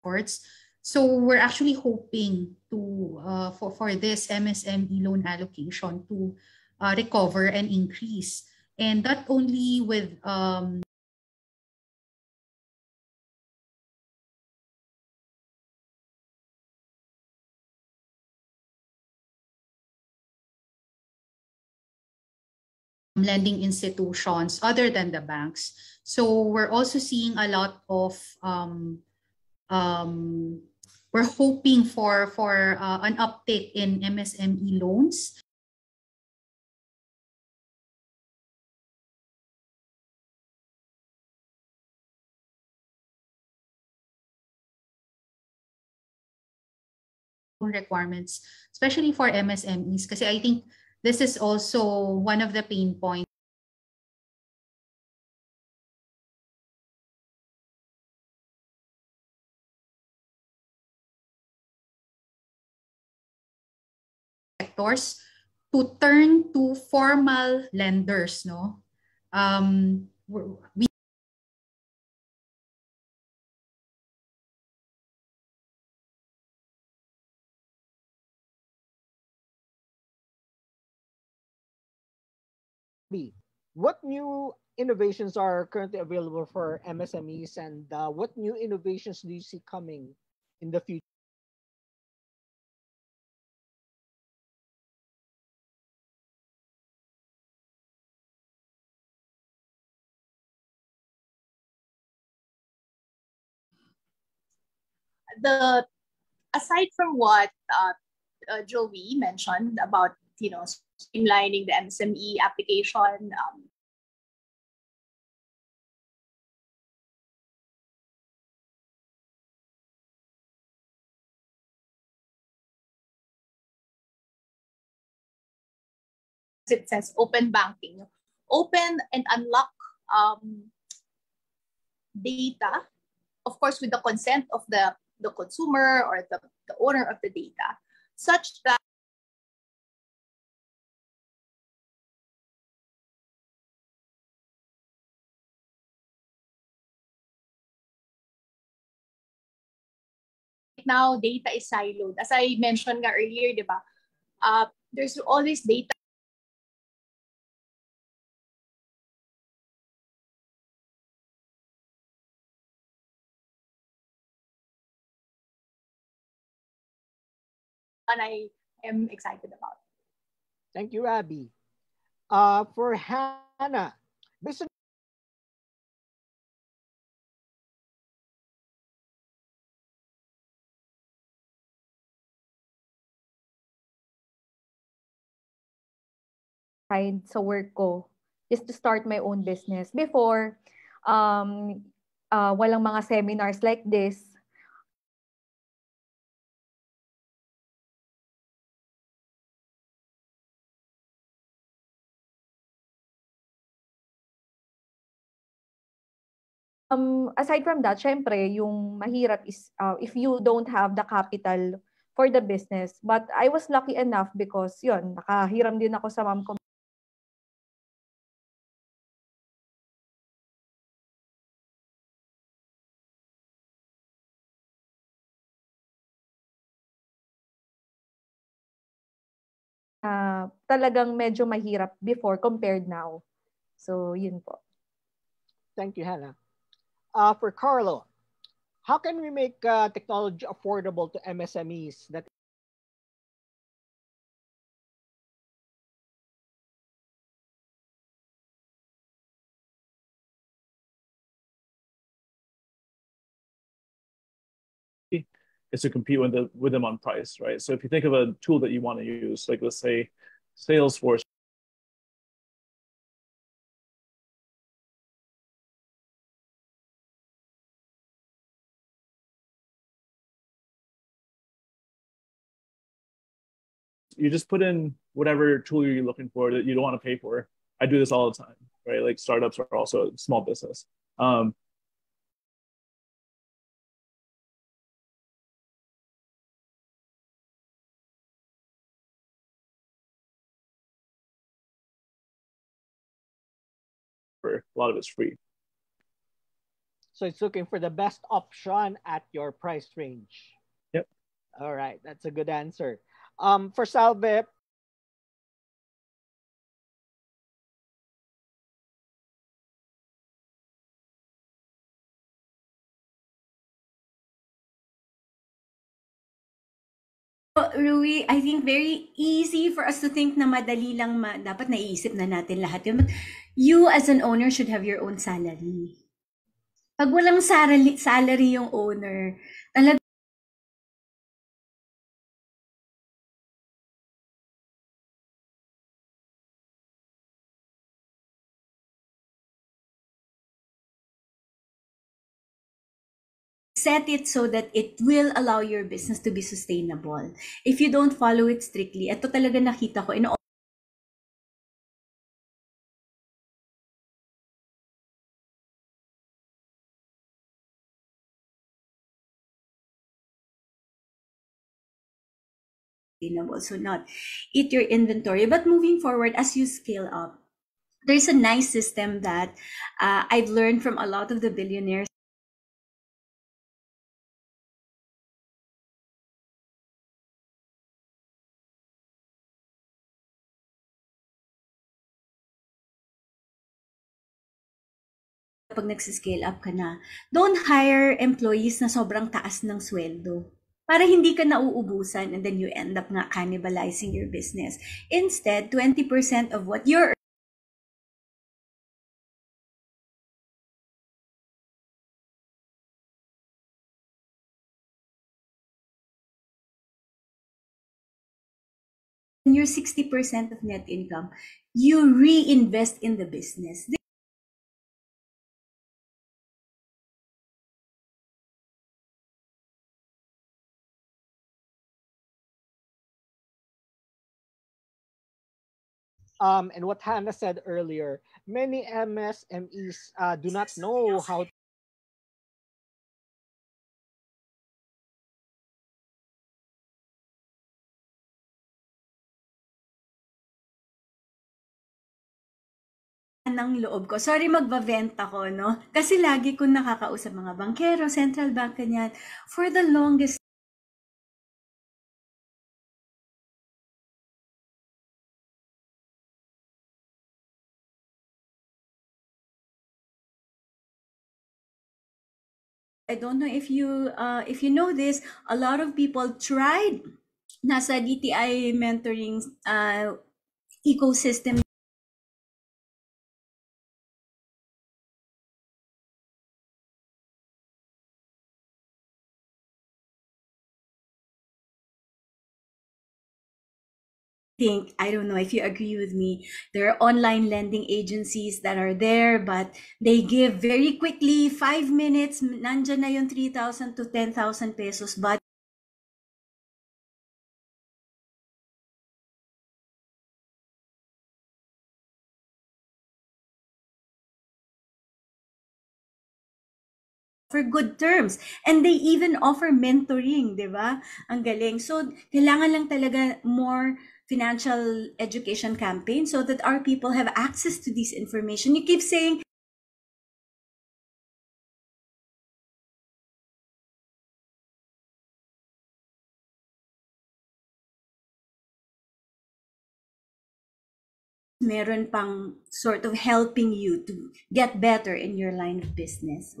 reports. So we're actually hoping to uh, for, for this MSME loan allocation to uh, recover and increase. And not only with um, lending institutions other than the banks. So we're also seeing a lot of um, um, we're hoping for for uh, an uptick in MSME loans. requirements, especially for MSMEs, because I think this is also one of the pain points sectors to turn to formal lenders, no? Um, we B. What new innovations are currently available for MSMEs and uh, what new innovations do you see coming in the future? The aside from what uh, uh, Joey mentioned about you know streamlining the MSME application, um, it says open banking, open and unlock um, data, of course, with the consent of the, the consumer or the, the owner of the data, such that now data is siloed. As I mentioned earlier, di ba? Uh, there's all this data and I am excited about. Thank you, Abby. Uh, for Hannah, business sa work ko is to start my own business. Before, um, uh, walang mga seminars like this. Um, aside from that, syempre, yung mahirap is uh, if you don't have the capital for the business. But I was lucky enough because yun, nakahiram din ako sa mom ko. Uh, talagang medyo mahirap before compared now. So, yun po. Thank you, Hannah. Uh, for Carlo, how can we make uh, technology affordable to MSMEs that is to compete with, the, with them on price, right? So if you think of a tool that you want to use, like let's say Salesforce, you just put in whatever tool you're looking for that you don't want to pay for. I do this all the time, right? Like startups are also a small business. Um, for a lot of it's free. So it's looking for the best option at your price range. Yep. All right, that's a good answer. Um, for Salve, Rui, I think very easy for us to think na madali lang ma dapat naiisip na natin lahat yun. But you as an owner should have your own salary. Pag walang salary, salary yung owner, set it so that it will allow your business to be sustainable. If you don't follow it strictly, ito talaga nakita ko in all. So not eat your inventory. But moving forward, as you scale up, there's a nice system that uh, I've learned from a lot of the billionaires. kapag nagsiscale up ka na, don't hire employees na sobrang taas ng sweldo para hindi ka nauubusan and then you end up nga cannibalizing your business. Instead, 20% of what you're your 60% of net income, you reinvest in the business. Um, and what Hannah said earlier, many MSMEs uh, do not know how ng loob ko. Sorry magba-vent ako, no? Kasi lagi ko nakakausap mga bankero, central bank, kanyan. For the longest I don't know if you uh, if you know this, a lot of people tried nasa DTI mentoring uh, ecosystem think i don't know if you agree with me there are online lending agencies that are there but they give very quickly 5 minutes nandyan na yung 3,000 to 10,000 pesos but for good terms. And they even offer mentoring, di ba? Ang galing. So, kailangan lang talaga more financial education campaign so that our people have access to this information. You keep saying, meron pang sort of helping you to get better in your line of business.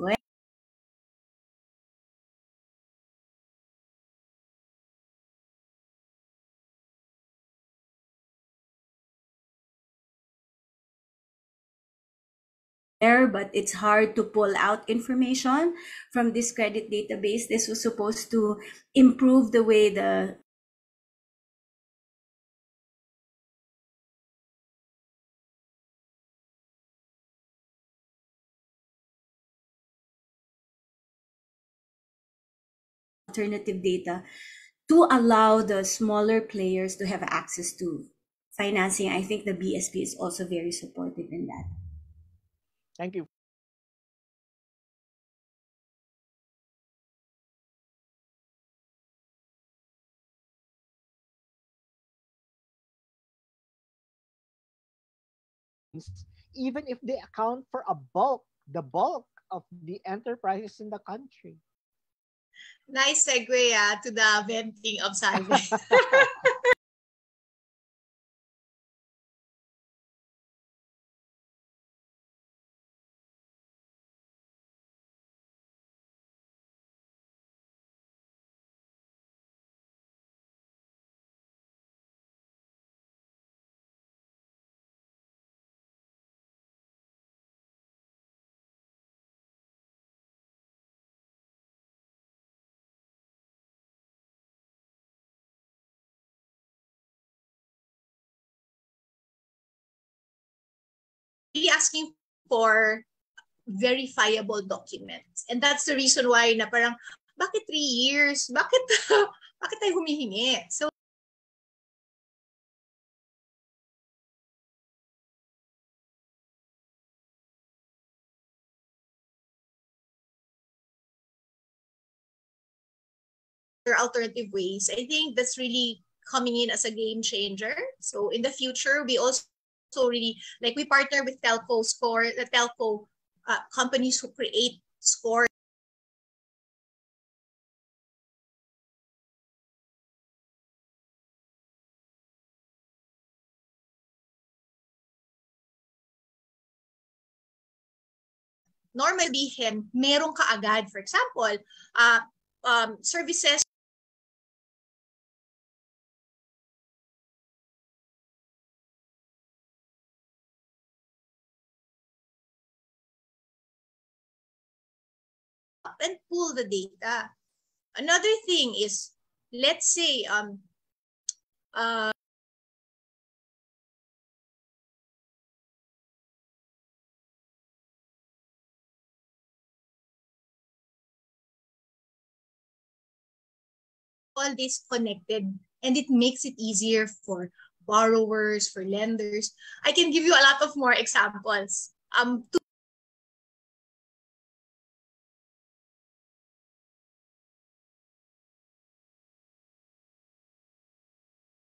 There, but it's hard to pull out information from this credit database. This was supposed to improve the way the alternative data to allow the smaller players to have access to financing. I think the BSP is also very supportive in that. Thank you. Even if they account for a bulk, the bulk of the enterprises in the country. Nice segue uh, to the venting of Salve. asking for verifiable documents. And that's the reason why na parang, bakit three years? Bakit, bakit tayo humihingi? So, alternative ways. I think that's really coming in as a game changer. So in the future, we also so really like we partner with telco score the telco uh, companies who create score. Normally meron ka agad. For example uh, um, services and pull the data. Another thing is, let's say, um, uh, all this connected and it makes it easier for borrowers, for lenders. I can give you a lot of more examples. Um,